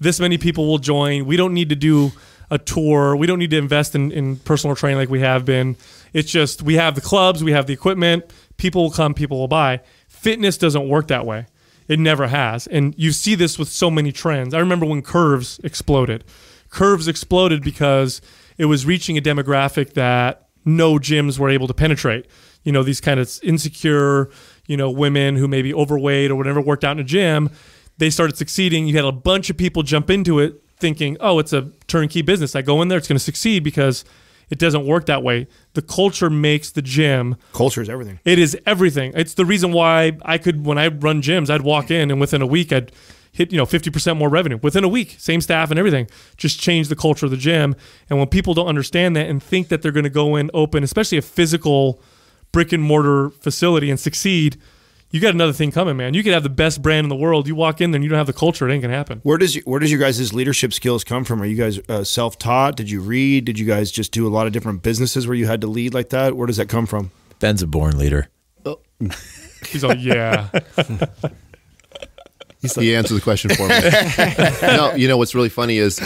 this many people will join. We don't need to do a tour. We don't need to invest in, in personal training like we have been. It's just we have the clubs we have the equipment. People will come people will buy. Fitness doesn't work that way. It never has. And you see this with so many trends. I remember when curves exploded. Curves exploded because it was reaching a demographic that no gyms were able to penetrate. You know, these kind of insecure, you know, women who may be overweight or whatever worked out in a gym, they started succeeding. You had a bunch of people jump into it thinking, oh, it's a turnkey business. I go in there, it's going to succeed because it doesn't work that way. The culture makes the gym Culture is everything. it is everything. It's the reason why I could, when I run gyms, I'd walk in and within a week, I'd, hit you know 50% more revenue within a week same staff and everything just change the culture of the gym and when people don't understand that and think that they're going to go in open especially a physical brick and mortar facility and succeed you got another thing coming man you could have the best brand in the world you walk in there and you don't have the culture it ain't gonna happen Where does you, where does your guys' leadership skills come from? Are you guys uh, self taught? Did you read? Did you guys just do a lot of different businesses where you had to lead like that? Where does that come from? Ben's a born leader. he's like yeah he answered the question for me. no, you know what's really funny is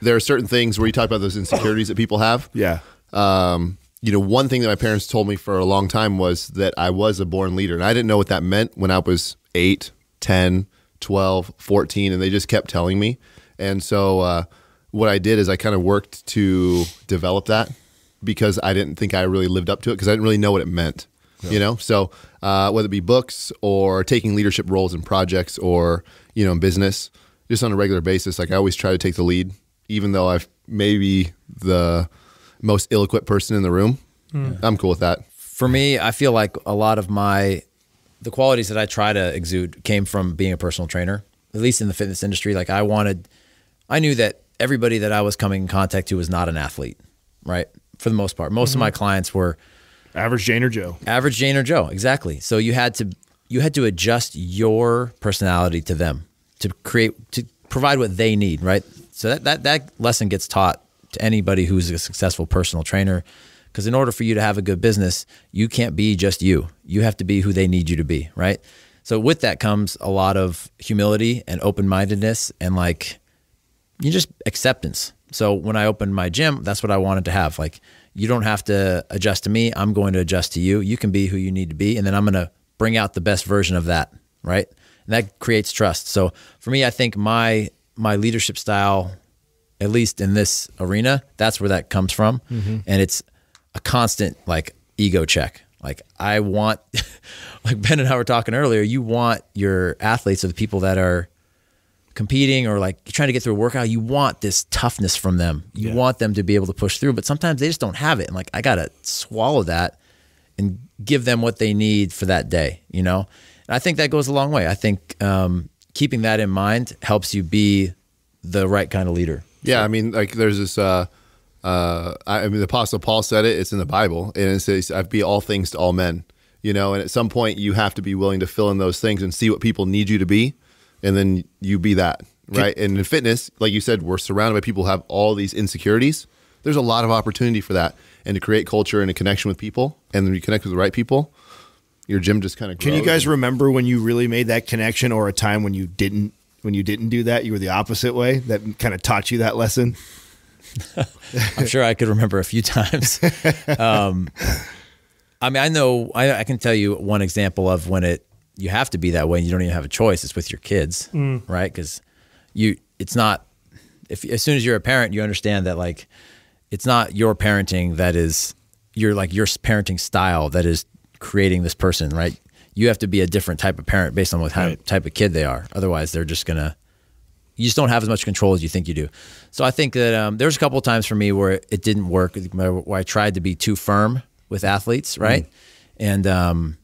there are certain things where you talk about those insecurities that people have. Yeah. Um, you know, one thing that my parents told me for a long time was that I was a born leader. And I didn't know what that meant when I was 8, 10, 12, 14, and they just kept telling me. And so uh, what I did is I kind of worked to develop that because I didn't think I really lived up to it because I didn't really know what it meant. You know, so uh, whether it be books or taking leadership roles in projects or you know in business, just on a regular basis, like I always try to take the lead, even though I've maybe the most ill-equipped person in the room. Hmm. I'm cool with that. For me, I feel like a lot of my the qualities that I try to exude came from being a personal trainer. At least in the fitness industry, like I wanted, I knew that everybody that I was coming in contact to was not an athlete, right? For the most part, most of mm-hmm. my clients were Average Jane or Joe. average Jane or Joe, exactly. So you had to you had to adjust your personality to them to create to provide what they need, right? So that that that lesson gets taught to anybody who's a successful personal trainer because in order for you to have a good business, you can't be just you. You have to be who they need you to be, right? So with that comes a lot of humility and open-mindedness and like you just acceptance. So when I opened my gym, that's what I wanted to have. Like you don't have to adjust to me. I'm going to adjust to you. You can be who you need to be, and then I'm going to bring out the best version of that, right? And that creates trust. So for me, I think my my leadership style, at least in this arena, that's where that comes from, and it's a constant like ego check. Like I want, like Ben and I were talking earlier, you want your athletes or the people that are competing or like trying to get through a workout, you want this toughness from them. You want them to be able to push through, but sometimes they just don't have it. And like, I got to swallow that and give them what they need for that day, you know? And I think that goes a long way. I think um, keeping that in mind helps you be the right kind of leader. Yeah, I mean, like there's this. Uh, uh, I I mean, the Apostle Paul said it. It's in the Bible, and it says, "I be all things to all men." You know, and at some point, you have to be willing to fill in those things and see what people need you to be, and then you be that, right? and in fitness, like you said, we're surrounded by people who have all these insecurities. There's a lot of opportunity for that, and to create culture and a connection with people, and then you connect with the right people. Your gym just kind of. Can you guys remember when you really made that connection, or a time when you didn't? When you didn't do that, you were the opposite way. That kind of taught you that lesson. I'm sure I could remember a few times. Um, I mean, I know I, I can tell you one example of when it you have to be that way and you don't even have a choice. It's with your kids, right? Because you, it's not. If as soon as you're a parent, you understand that like it's not your parenting that is your like your parenting style that is creating this person, right? You have to be a different type of parent based on what type, type of kid they are. Otherwise, they're just gonna you just don't have as much control as you think you do. So I think that um, there's a couple of times for me where it didn't work, where I tried to be too firm with athletes, right? And um,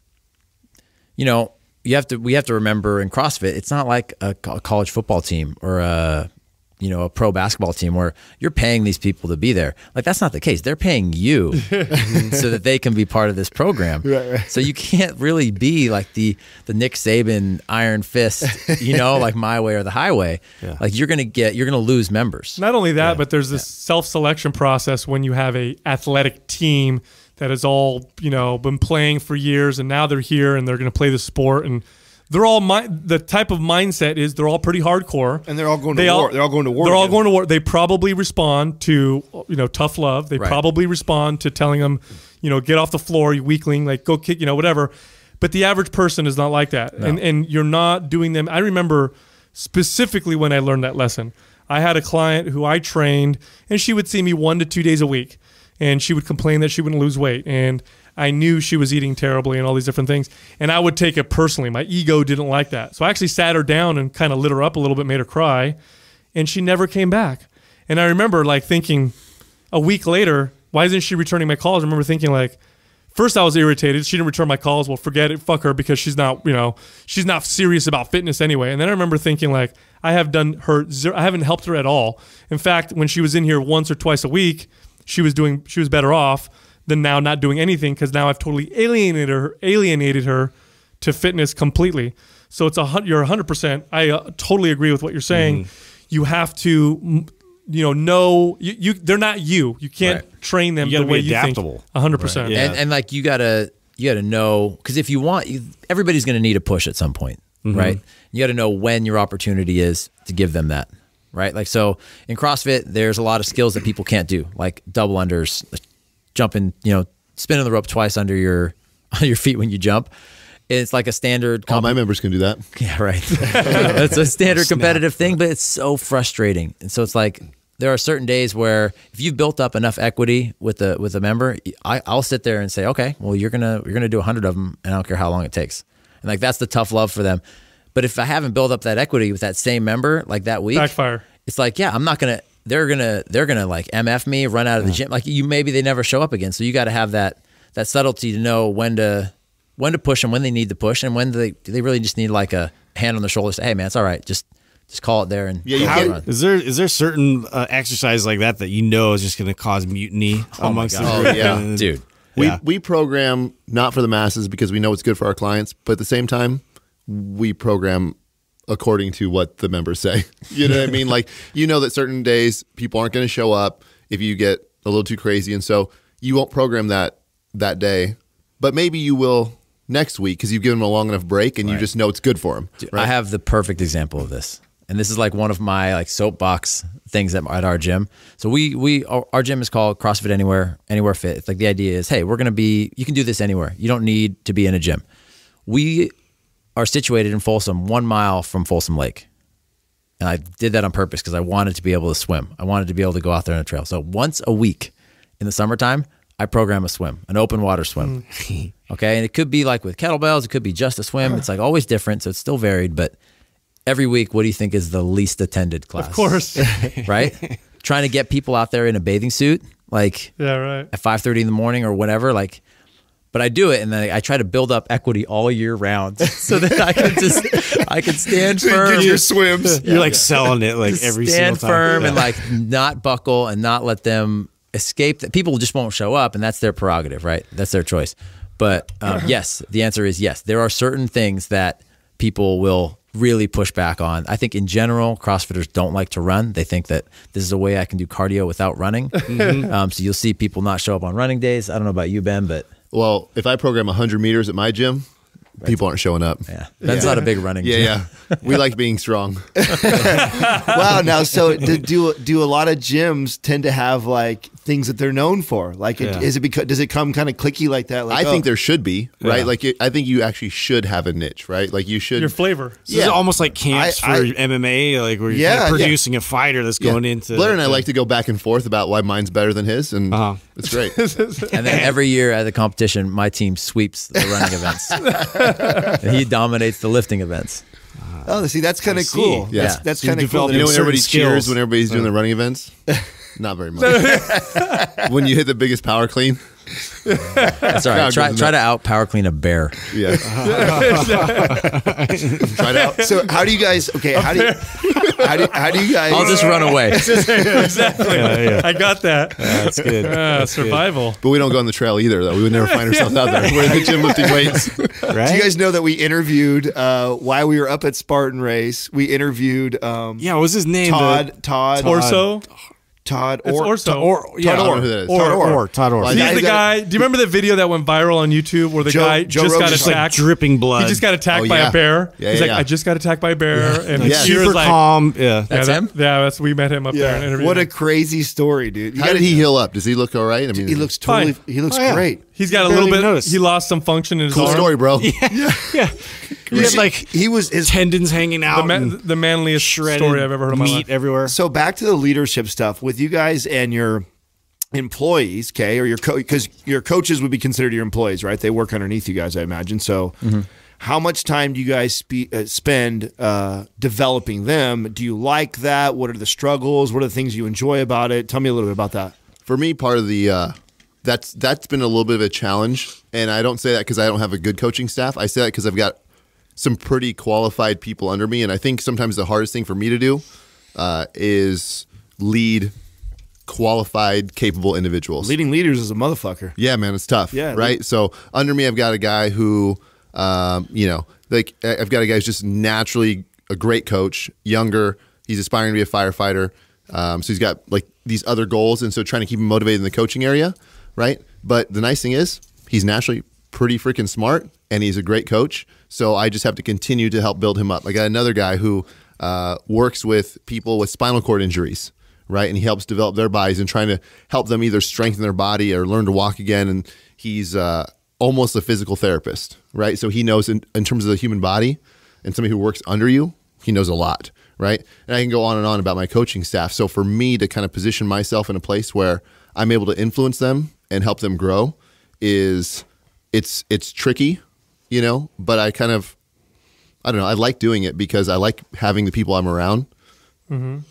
you know, you have to we have to remember in CrossFit, it's not like a college football team or a you know a pro basketball team where you're paying these people to be there. Like that's not the case. They're paying you so that they can be part of this program. So you can't really be like the the Nick Saban Iron Fist, you know, like my way or the highway. Like you're gonna get you're gonna lose members. Not only that, but there's this self-selection process when you have a athletic team that has all you know been playing for years, and now they're here and they're going to play the sport, and they're all the type of mindset is they're all pretty hardcore, And they're all going to war. They're all going to war They're all going to war. They probably respond to you know tough love. They Right. probably respond to telling them, you know, get off the floor, you weakling, like go kick, you know, whatever. But the average person is not like that, and and you're not doing them. I remember specifically when I learned that lesson. I had a client who I trained, and she would see me one to two days a week, and she would complain that she wouldn't lose weight, and I knew she was eating terribly and all these different things, and I would take it personally. My ego didn't like that, so I actually sat her down and kind of lit her up a little bit, made her cry, and she never came back. And I remember like thinking, a week later, why isn't she returning my calls? I remember thinking like. first I was irritated. She didn't return my calls. Well, forget it. Fuck her because she's not, you know, she's not serious about fitness anyway. And then I remember thinking like, I have done her. I haven't helped her at all. In fact, when she was in here once or twice a week, she was doing. She was better off than now not doing anything because now I've totally alienated her. Alienated her to fitness completely. So it's a you're 100. percent I uh, totally agree with what you're saying. You have to. mm, You know, know you, you. They're not you. You can't Right. train them You the gotta way be you adaptable. think. 100. percent Yeah. and, and like you gotta you gotta know because if you want you, everybody's gonna need a push at some point right you gotta know when your opportunity is to give them that right like so in crossfit there's a lot of skills that people can't do like double unders jumping you know spinning the rope twice under your on your feet when you jump it's like a standard All my members can do that. yeah, right. it's a standard competitive thing, but it's so frustrating. And so it's like there are certain days where if you've built up enough equity with the with a member, I, I'll sit there and say, okay, well you're gonna you're gonna do hundred of them, and I don't care how long it takes. And like that's the tough love for them. But if I haven't built up that equity with that same member like that week, Backfire. It's like yeah, I'm not gonna. They're gonna they're gonna like mf me, run out of the gym. Like you maybe they never show up again. So you got to have that that subtlety to know when to when to push them, when they need to push, and when they do they really just need like a hand on the shoulder. Say, hey man, it's all right. Just just call it there and Yeah, you how, run. is there is there certain uh, exercise like that that you know is just going to cause mutiny amongst the God. group? Oh, yeah. Dude. We Yeah. we program not for the masses because we know it's good for our clients, but at the same time, we program according to what the members say. You know what I mean? Like you know that certain days people aren't going to show up if you get a little too crazy, and so you won't program that that day, but maybe you will next week because you've given them a long enough break and you just know it's good for them. I have the perfect example of this, and this is like one of my like soapbox things at, at our gym. So we we our, our gym is called CrossFit Anywhere Anywhere Fit. It's like the idea is, hey, we're gonna be you can do this anywhere. You don't need to be in a gym. We are situated in Folsom, one mile from Folsom Lake. And I did that on purpose because I wanted to be able to swim. I wanted to be able to go out there on a trail. So once a week in the summertime, I program a swim, an open water swim. okay. And it could be like with kettlebells, it could be just a swim. It's like always different. So it's still varied. But every week, what do you think is the least attended class? Of course. Right? Trying to get people out there in a bathing suit, like yeah, right. at 5.30 in the morning or whatever like but I do it and then I try to build up equity all year round so that I can just I can stand firm. Your swims. You're like selling it like every single stand time. firm Yeah. and like not buckle and not let them escape that people just won't show up and that's their prerogative right? That's their choice. But um, yes the answer is yes. There are certain things that people will really push back on. I think in general crossfitters don't like to run. They think that this is a way i can do cardio without running. Mm-hmm. um, so you'll see people not show up on running days. I don't know about you ben but Well, if I program 100 meters at my gym, people aren't showing up. yeah ben's not a big running Yeah, gym. yeah. We like being strong. wow. Now, so do, do do a lot of gyms tend to have like things that they're known for? Like, Yeah. is it because does it come kind of clicky like that? Like, I oh, think there should be, right? Yeah. Like, it, I think you actually should have a niche, right? Like, you should. Your flavor. So This is Yeah. almost like camps I- for I- MMA, like where you're Yeah, kind of yeah. producing a fighter that's Yeah. going into. Blair and I like to go back and forth about why mine's better than his, and Uh-huh. it's great. And then every year at the competition, my team sweeps the running events. and he dominates the lifting events. Oh, see, that's kind of cool. Yeah. That's, that's kind of cool. you know when certain everybody cheers when everybody's doing the uh. running events? Not very much. when you hit the biggest power clean, That's all right. Try, try to out power clean a bear. yeah. Try it out. So, how do you guys? Okay, how do you, how do, how do you guys? I'll just run away. exactly. Yeah, yeah. I got that. That's good. Uh, survival. But we don't go on the trail either, though. We would never find ourselves out there. We're in the gym lifting weights. right? Do you guys know that we interviewed uh, while we were up at Spartan Race? We interviewed um, yeah, what was his name? Todd, The- Todd, Orso. Todd, It's or, Orso. or yeah, I don't know or, who or, Todd Orr. or Todd Orr. Well, He's the guy. Do you remember the video that went viral on YouTube where the Joe- guy Joe just got Rogan's like attacked? dripping blood. He just got attacked Oh, by a bear. Yeah, He's yeah, like, yeah. I just got attacked by a bear, and Yeah. he super was like, calm. Yeah. Yeah, That's that- him? Yeah, that's we met him up there and yeah. interviewed What a crazy story, dude! You How gotta- did he heal up? Does he look all right? I mean, He looks totally. Fine. He looks Oh, yeah. great. He's got a little bit. noticed. He lost some function in his cool arm. story, bro. yeah. yeah. He had like He was his tendons hanging out. The, ma- the manliest shredded story I've ever heard in my meat life. everywhere. So back to the leadership stuff with you guys and your employees, okay, or your because your coaches would be considered your employees, right? They work underneath you guys, I imagine. So, how much time do you guys spe- uh, spend uh, developing them? Do you like that? What are the struggles? What are the things you enjoy about it? Tell me a little bit about that. For me, part of the uh, that's that's been a little bit of a challenge, and I don't say that because I don't have a good coaching staff. I say that because I've got some pretty qualified people under me, and I think sometimes the hardest thing for me to do uh, is lead qualified, capable individuals. Leading leaders is a motherfucker. Yeah, man, it's tough. Yeah, right. So under me, I've got a guy who, um, you know, like I've got a guy who's just naturally a great coach, younger. He's aspiring to be a firefighter. Um, so he's got like these other goals, and so trying to keep him motivated in the coaching area, right? But the nice thing is, he's naturally pretty freaking smart, and he's a great coach. So I just have to continue to help build him up. I got another guy who uh, works with people with spinal cord injuries right? And he helps develop their bodies and trying to help them either strengthen their body or learn to walk again. And he's uh, almost a physical therapist, right? So he knows in, in terms of the human body and somebody who works under you, he knows a lot, right? And I can go on and on about my coaching staff. So for me to kind of position myself in a place where I'm able to influence them and help them grow is it's it's tricky, you know, but I kind of I don't know, I like doing it because I like having the people I'm around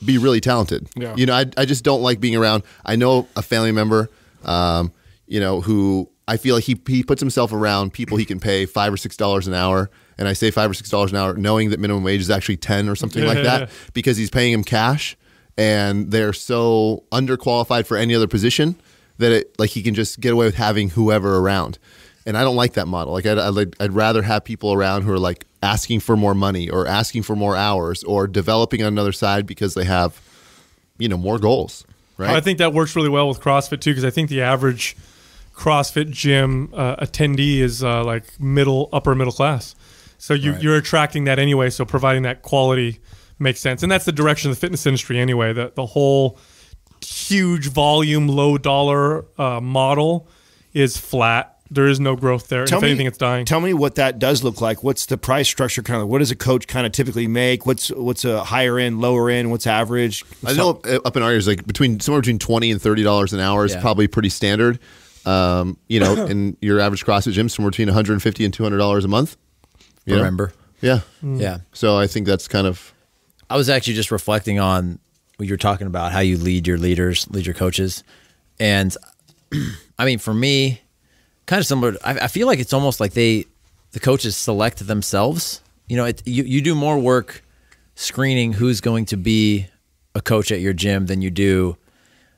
be really talented. Yeah. You know, I, I just don't like being around. I know a family member, um, you know, who I feel like he, he puts himself around people he can pay five or six dollars an hour. And I say five or six dollars an hour, knowing that minimum wage is actually 10 or something like that, because he's paying him cash and they're so underqualified for any other position that it like he can just get away with having whoever around. And I don't like that model. Like I'd, I'd, I'd rather have people around who are like asking for more money or asking for more hours or developing on another side because they have, you know, more goals. Right. I think that works really well with CrossFit too, because I think the average CrossFit gym uh, attendee is uh, like middle, upper middle class. So you, you're attracting that anyway. So providing that quality makes sense, and that's the direction of the fitness industry anyway. The the whole huge volume, low dollar uh, model is flat. There is no growth there. Tell if anything, it's dying. Tell me what that does look like. What's the price structure kind of? What does a coach kind of typically make? What's what's a higher end, lower end? What's average? I know uh, up in our areas, like between somewhere between twenty and thirty dollars an hour is Yeah. probably pretty standard. Um, you know, in your average CrossFit gym, somewhere between one hundred and fifty and two hundred dollars a month. You know? Remember? Yeah. Yeah. So I think that's kind of I was actually just reflecting on what you're talking about, how you lead your leaders, lead your coaches. And I mean, for me, kind of similar. I, I feel like it's almost like they, the coaches select themselves. You know, it, you, you do more work screening who's going to be a coach at your gym than you do,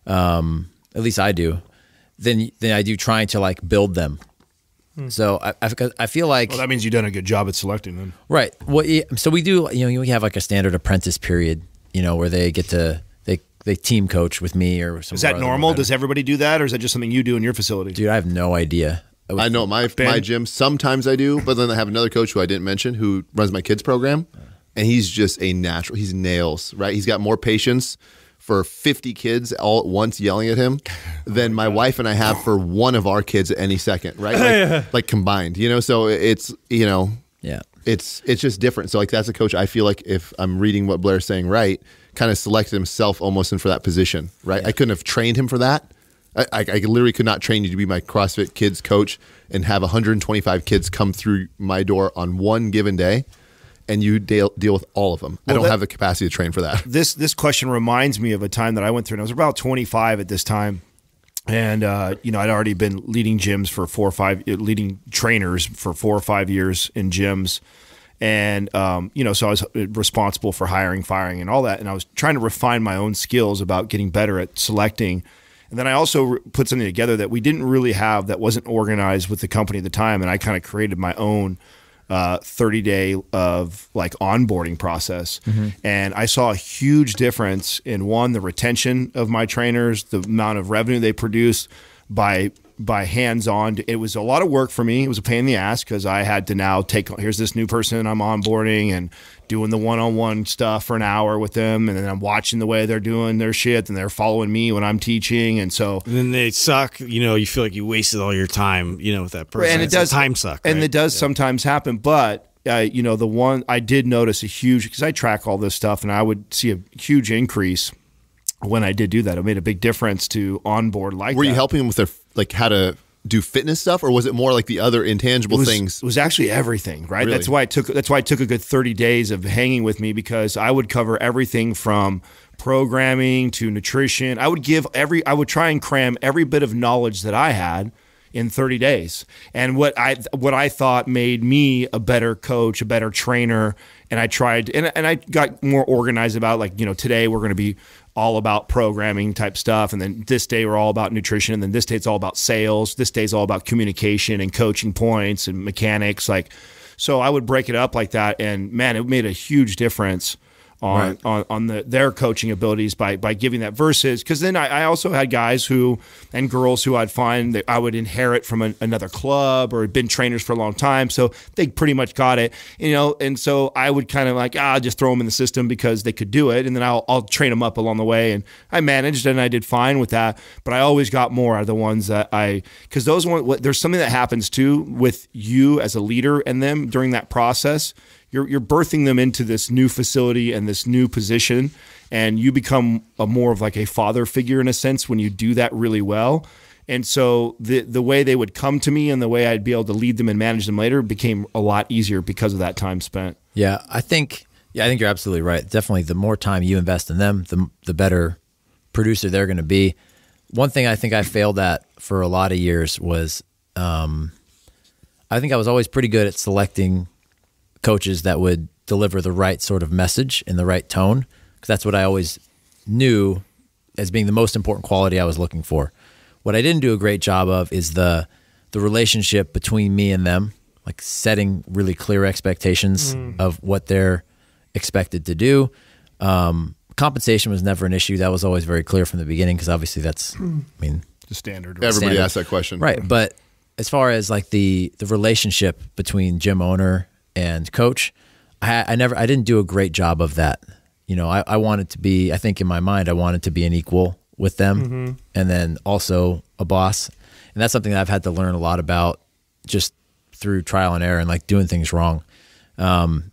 um, at least I do, than, than I do trying to like build them. Mm. So I, I, I feel like Well, that means you've done a good job at selecting them. Right. Well, yeah, so we do. You know, we have like a standard apprentice period. You know, where they get to they they team coach with me or some. Is that normal? Does everybody do that, or is that just something you do in your facility? dude? I have no idea. I know my my gym. Sometimes I do, but then I have another coach who I didn't mention who runs my kids program, and he's just a natural. He's nails right. He's got more patience for 50 kids all at once yelling at him than oh my wife and I have for one of our kids at any second, right? Like, like combined, you know. So it's you know Yeah. it's it's just different. So like that's a coach I feel like if I'm reading what Blair's saying right, kind of selected himself almost in for that position, right? I couldn't have trained him for that. I, I, I literally could not train you to be my CrossFit kids coach and have 125 kids come through my door on one given day, and you deal deal with all of them. I don't that- have the capacity to train for that. this this question reminds me of a time that I went through. And I was about 25 at this time, and uh, you know I'd already been leading gyms for four or five, uh, leading trainers for four or five years in gyms, and um, you know so I was responsible for hiring, firing, and all that. And I was trying to refine my own skills about getting better at selecting. And then I also put something together that we didn't really have that wasn't organized with the company at the time, and I kind of created my own uh, 30 day of like onboarding process. And I saw a huge difference in one, the retention of my trainers, the amount of revenue they produced by by hands on. It was a lot of work for me. It was a pain in the ass because I had to now take here's this new person I'm onboarding and doing the one on one stuff for an hour with them. And then I'm watching the way they're doing their shit and they're following me when I'm teaching. And so And then they suck. You know, you feel like you wasted all your time. You know, with that person. and it It's a does time suck. and right? it does sometimes happen but uh, you know the one i did notice a huge because i track all this stuff and i would see a huge increase when i did do that it made a big difference to onboard like Were you helping them with their like how to do fitness stuff, or was it more like the other intangible it was, things? It was actually everything, right? Really? That's why it took. That's why it took a good thirty days of hanging with me because I would cover everything from programming to nutrition. I would give every. I would try and cram every bit of knowledge that I had in 30 days. And what I what I thought made me a better coach, a better trainer, and I tried and and I got more organized about like, you know, today we're going to be all about programming type stuff. And then this day we're all about nutrition. And then this day it's all about sales. This day's all about communication and coaching points and mechanics. Like so I would break it up like that. And man, it made a huge difference on Right. on, on the their coaching abilities by by giving that versus because then I, I also had guys who and girls who I'd find that I would inherit from an, another club or had been trainers for a long time, so they pretty much got it, you know. And so I would kind of like ah, I'll just throw them in the system because they could do it, and then I'll I'll train them up along the way, and I managed and I did fine with that. But I always got more out of the ones that I because those one there's something that happens too with you as a leader and them during that process you're you're birthing them into this new facility and this new position and you become a more of like a father figure in a sense when you do that really well and so the the way they would come to me and the way I'd be able to lead them and manage them later became a lot easier because of that time spent Yeah, I think yeah, I think you're absolutely right. Definitely, the more time you invest in them, the the better producer they're going to be. One thing I think I failed at for a lot of years was, um, I think I was always pretty good at selecting coaches that would deliver the right sort of message in the right tone, because that's what I always knew as being the most important quality I was looking for. What I didn't do a great job of is the the relationship between me and them, like setting really clear expectations of what they're expected to do. Um, compensation was never an issue. That was always very clear from the beginning because obviously that's, I mean, the standard Everybody standard. asks that question, Right, but as far as like the the relationship between gym owner and coach, I, I never I didn't do a great job of that. You know, I, I wanted to be. I think in my mind, I wanted to be an equal with them, and then also a boss. And that's something that I've had to learn a lot about just through trial and error and like doing things wrong. Um,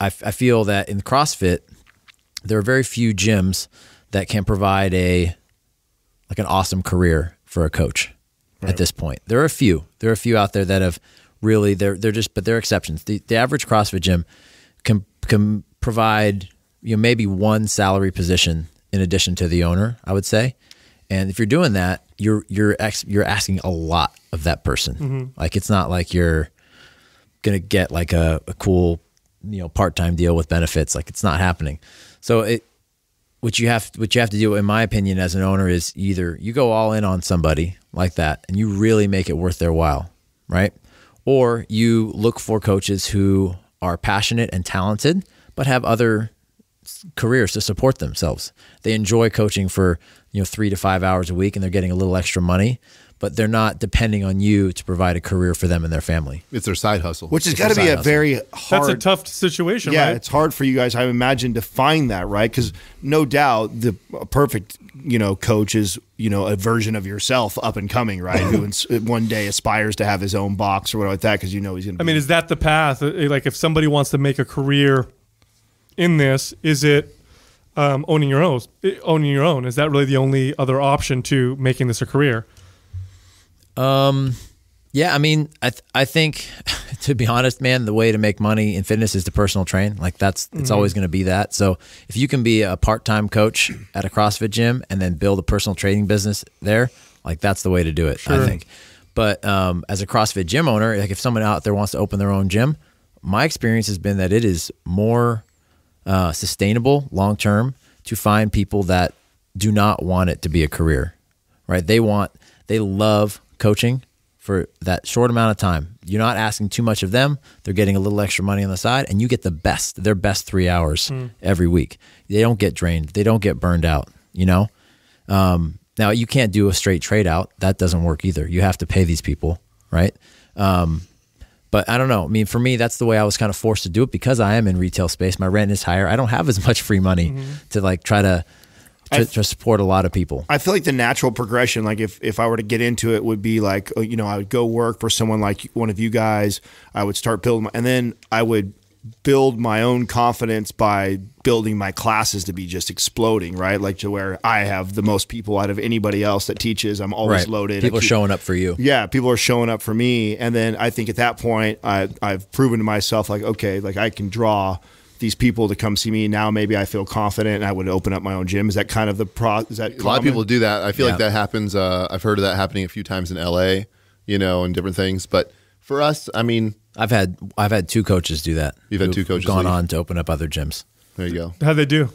I, I feel that in CrossFit, there are very few gyms that can provide a like an awesome career for a coach at this point. There are a few. There are a few out there that have really they're they're just but they're exceptions. The the average CrossFit gym can can provide you know maybe one salary position in addition to the owner, I would say. And if you're doing that, you're you're ex, you're asking a lot of that person. Mm-hmm. Like it's not like you're gonna get like a, a cool you know part-time deal with benefits like it's not happening so it what you have what you have to do in my opinion as an owner is either you go all in on somebody like that and you really make it worth their while right or you look for coaches who are passionate and talented but have other careers to support themselves. They enjoy coaching for you know three to five hours a week, and they're getting a little extra money, but they're not depending on you to provide a career for them and their family. It's their side hustle. which has It's got to be a hustle. very hard. That's a tough situation, yeah, right? it's hard for you guys, I imagine, to find that, right? Because no doubt the perfect, you know, coach is, you know, a version of yourself up and coming, right? Who ins- one day aspires to have his own box or whatever like that because you know he's going to I mean, is that the path? Uh, Like, if somebody wants to make a career in this, is it um, owning your own? eh, Owning your own is that really the only other option to making this a career? Yeah, I mean, I th- I think to be honest, man, the way to make money in fitness is to personal train. Like that's it's always going to be that. So if you can be a part time coach at a CrossFit gym and then build a personal training business there, like that's the way to do it. I think. But um, as a CrossFit gym owner, like if someone out there wants to open their own gym, my experience has been that it is more uh, sustainable long term to find people that do not want it to be a career, right? They want, they love coaching for that short amount of time. You're not asking too much of them. They're getting a little extra money on the side, and you get the best, their best three hours every week. They don't get drained. They don't get burned out. You know. Um, now you can't do a straight trade out. That doesn't work either. You have to pay these people, right? Um, but I don't know. I mean, for me, that's the way I was kind of forced to do it because I am in retail space. My rent is higher. I don't have as much free money to like try to to, to support a lot of people. I feel like the natural progression, like if, if I were to get into it, would be like, uh, you know, I would go work for someone like one of you guys. I would start building, my, and then I would build my own confidence by building my classes to be just exploding, right? Like to where I have the most people out of anybody else that teaches. I'm always Right. loaded. People I are showing up for you. yeah, people are showing up for me, and then I think at that point, I, I've proven to myself like, okay, like I can draw these people to come see me. Now maybe I feel confident, and I would open up my own gym. Is that kind of the pro? Is that A lot of people do that. I feel Yeah. like that happens. Uh, I've heard of that happening a few times in LA, you know, and different things. But for us, I mean, I've had I've had two coaches do that. You've had two coaches gone leave. on to open up other gyms. there you go. How'd they do?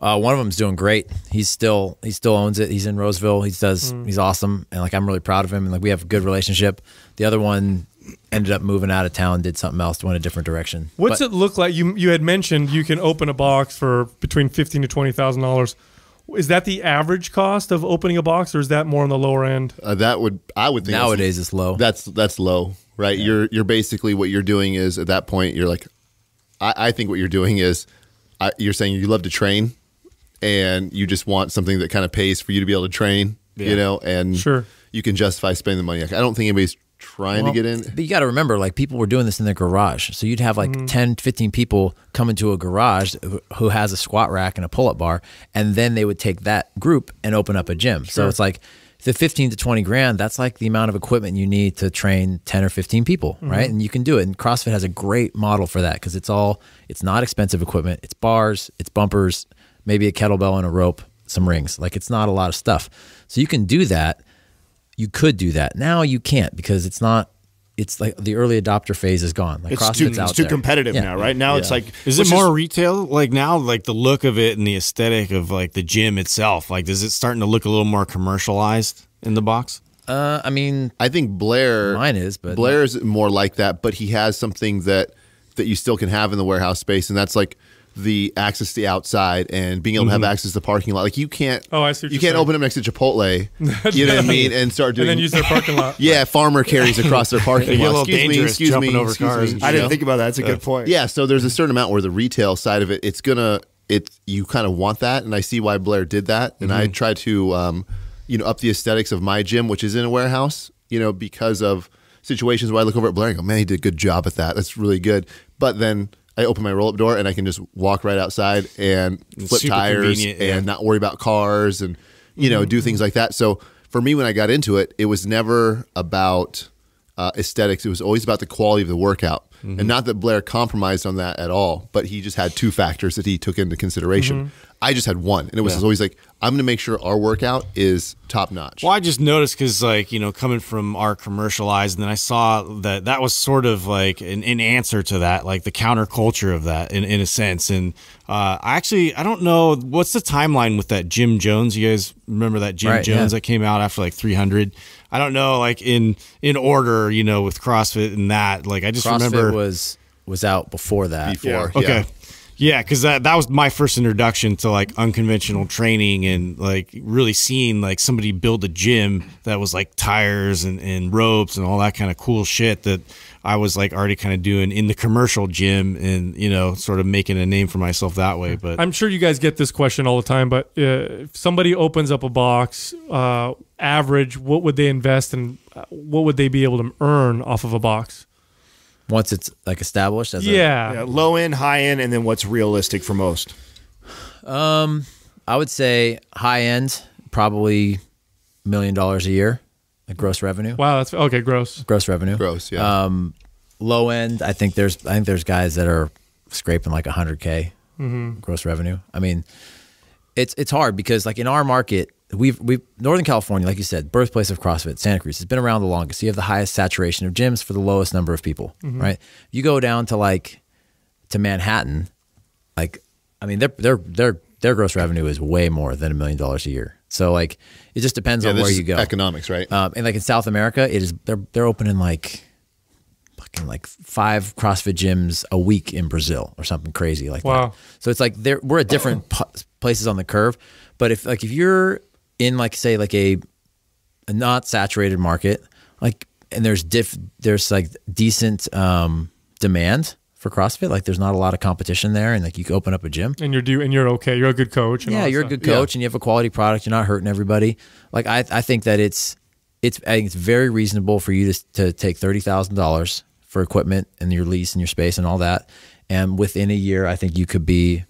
Uh, one of them's doing great. He's still he still owns it. He's in Roseville. He does Mm. he's awesome, and like I'm really proud of him. And like we have a good relationship. The other one ended up moving out of town, did something else, went a different direction. What's But it look like? You you had mentioned you can open a box for between fifteen to twenty thousand dollars. Is that the average cost of opening a box, or is that more on the lower end? Uh, that would I would think Nowadays it's low. That's that's low, right? You're you're basically what you're doing is at that point you're like, I, I think what you're doing is, I, you're saying you love to train, and you just want something that kind of pays for you to be able to train, you know, and Sure. you can justify spending the money. Like, I don't think anybody's trying Well, to get in. But you got to remember, like people were doing this in their garage. So you'd have like Mm-hmm. 10, 10, 15 people come into a garage who- who has a squat rack and a pull up bar. And then they would take that group and open up a gym. So it's like the 15 to 20 grand, that's like the amount of equipment you need to train 10 or 15 people, Mm-hmm. right? And you can do it. And CrossFit has a great model for that because it's all, it's not expensive equipment. It's bars, it's bumpers, maybe a kettlebell and a rope, some rings. Like it's not a lot of stuff. So you can do that you could do that. Now you can't because it's not. It's like the early adopter phase is gone. Like It's CrossFit's too, out it's too there. competitive Yeah. now, right? Now it's like Is it more retail? Like now, like the look of it and the aesthetic of like the gym itself. Like, is it starting to look a little more commercialized in the box? Uh, I mean, I think Blair Mine is, but- Blair is more like that, but he has something that that you still can have in the warehouse space, and that's like the access to the outside and being able to have access to the parking lot. Like you can't. Mm-hmm. Oh, I see what you you're can't saying. open up next to Chipotle. you know what I mean? And start doing. And then use their parking lot. yeah, farmer carries across their parking They get a lot. Excuse me. Excuse me. over excuse cars me, I didn't know? think about that. That's a good point. Yeah, so there's a certain amount where the retail side of it, it's gonna, it you kind of want that, and I see why Blair did that, and Mm-hmm. I try to, um, you know, up the aesthetics of my gym, which is in a warehouse, you know, because of situations where I look over at Blair and go, man, he did a good job at that. That's really good. But then I open my roll up door and I can just walk right outside and flip tires and yeah. not worry about cars and you know do things like that. So for me, when I got into it, it was never about uh, aesthetics. It was always about the quality of the workout, and not that Blair compromised on that at all. But he just had two factors that he took into consideration. I just had one, and it was always like, I'm going to make sure our workout is top notch. Well, I just noticed because, like, you know, coming from our commercialized, and then I saw that that was sort of like an, an answer to that, like the counterculture of that, in, in a sense. And uh, I actually, I don't know what's the timeline with that Gym Jones. You guys remember that Jim Right, Jones yeah. that came out after like 300? I don't know, like in in order, you know, with CrossFit and that. Like, I just CrossFit remember was was out before that. Before. Yeah. Yeah. Okay. Yeah, because that that was my first introduction to like unconventional training and like really seeing like somebody build a gym that was like tires and, and ropes and all that kind of cool shit that I was like already kind of doing in the commercial gym and you know sort of making a name for myself that way. But I'm sure you guys get this question all the time, but uh, if somebody opens up a box, uh, average, what would they invest and uh, what would they be able to earn off of a box? Once it's like established as a Yeah. Yeah, low end, high end, and then what's realistic for most. Um, I would say high end, probably million dollars a year, like gross revenue. Wow, that's okay. Gross. Gross revenue. Gross, yeah. Um, low end, I think there's I think there's guys that are scraping like 100k gross revenue. I mean, it's it's hard because like in our market, we've we Northern California, like you said, birthplace of CrossFit, Santa Cruz has been around the longest. You have the highest saturation of gyms for the lowest number of people, right? You go down to like to Manhattan, like I mean, their their their their gross revenue is way more than a million dollars a year. So like, it just depends yeah, on this where is you go. Economics, right? Um, and like in South America, it is they're they're opening like fucking like five CrossFit gyms a week in Brazil or something crazy like Wow. that. So it's like they're we're at different p- places on the curve, but if like if you're in like say like a, a not saturated market, like and there's diff there's like decent um, demand for CrossFit, like there's not a lot of competition there, and like you can open up a gym And you're do and you're okay. You're a good coach. And yeah, you're a good coach and you have a quality product. You're not hurting everybody. Like I, I think that it's, it's, I think it's very reasonable for you to, to take thirty thousand dollars for equipment and your lease and your space and all that, and within a year, I think you could be,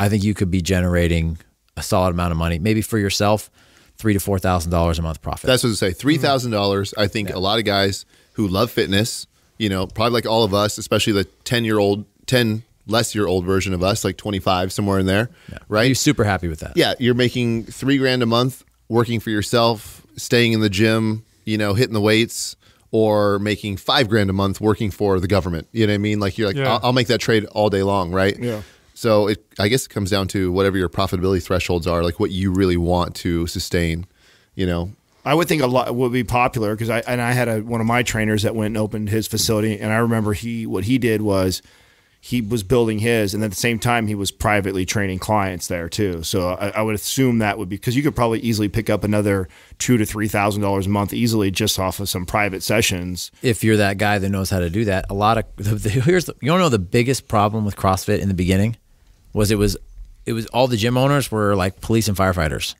I think you could be generating a solid amount of money, maybe for yourself, three to four thousand dollars a month profit. That's what I say. Three thousand dollars. I think a lot of guys who love fitness, you know, probably like all of us, especially the ten year old, ten less year old version of us, like twenty five, somewhere in there, Are right? You're super happy with that? yeah, you're making three grand a month working for yourself, staying in the gym, you know, hitting the weights, or making five grand a month working for the government. You know what I mean? Like you're like, Yeah. I'll, I'll make that trade all day long, right? Yeah. So it, I guess it comes down to whatever your profitability thresholds are, like what you really want to sustain. You know, I would think a lot would be popular because I and I had a, one of my trainers that went and opened his facility, and I remember he what he did was he was building his, and at the same time he was privately training clients there too. So I, I would assume that would be because you could probably easily pick up another two to three thousand dollars a month easily just off of some private sessions. if you're that guy that knows how to do that, a lot of the, the, here's the, you don't know the biggest problem with CrossFit in the beginning was it was it was all the gym owners were like police and firefighters.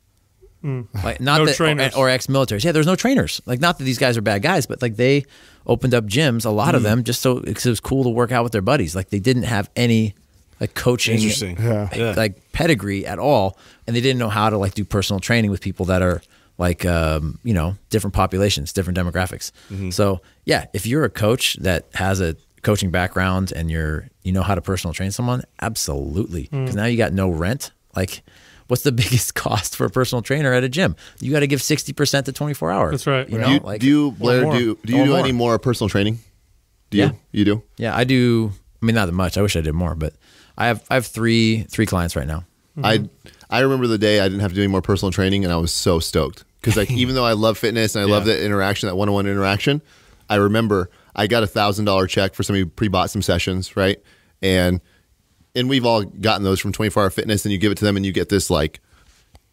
Mm. Like not No that, trainers. or, or ex-militaries. Yeah, there's no trainers. Like not that these guys are bad guys, but like they opened up gyms, a lot of mm. them, just so because it was cool to work out with their buddies. Like they didn't have any like coaching, Interesting. Yeah. like pedigree at all, and they didn't know how to like do personal training with people that are like um, you know different populations, different demographics. Mm-hmm. So yeah, if you're a coach that has a coaching background and you're you know how to personal train someone, absolutely, mm. because now you got no rent. Like, what's the biggest cost for a personal trainer at a gym? You got to give sixty percent to twenty four hours. That's right. You know, do you, like do you Blair? Do you, do you do more. any more personal training? Do you? Yeah. You do. yeah, I do. I mean, not that much. I wish I did more, but I have I have three three clients right now. I I remember the day I didn't have to do any more personal training, and I was so stoked because like even though I love fitness and I love Yeah. that interaction, that one on one interaction, I remember I got a thousand dollar check for somebody who pre bought some sessions, right? And and we've all gotten those from twenty four hour fitness, and you give it to them, and you get this like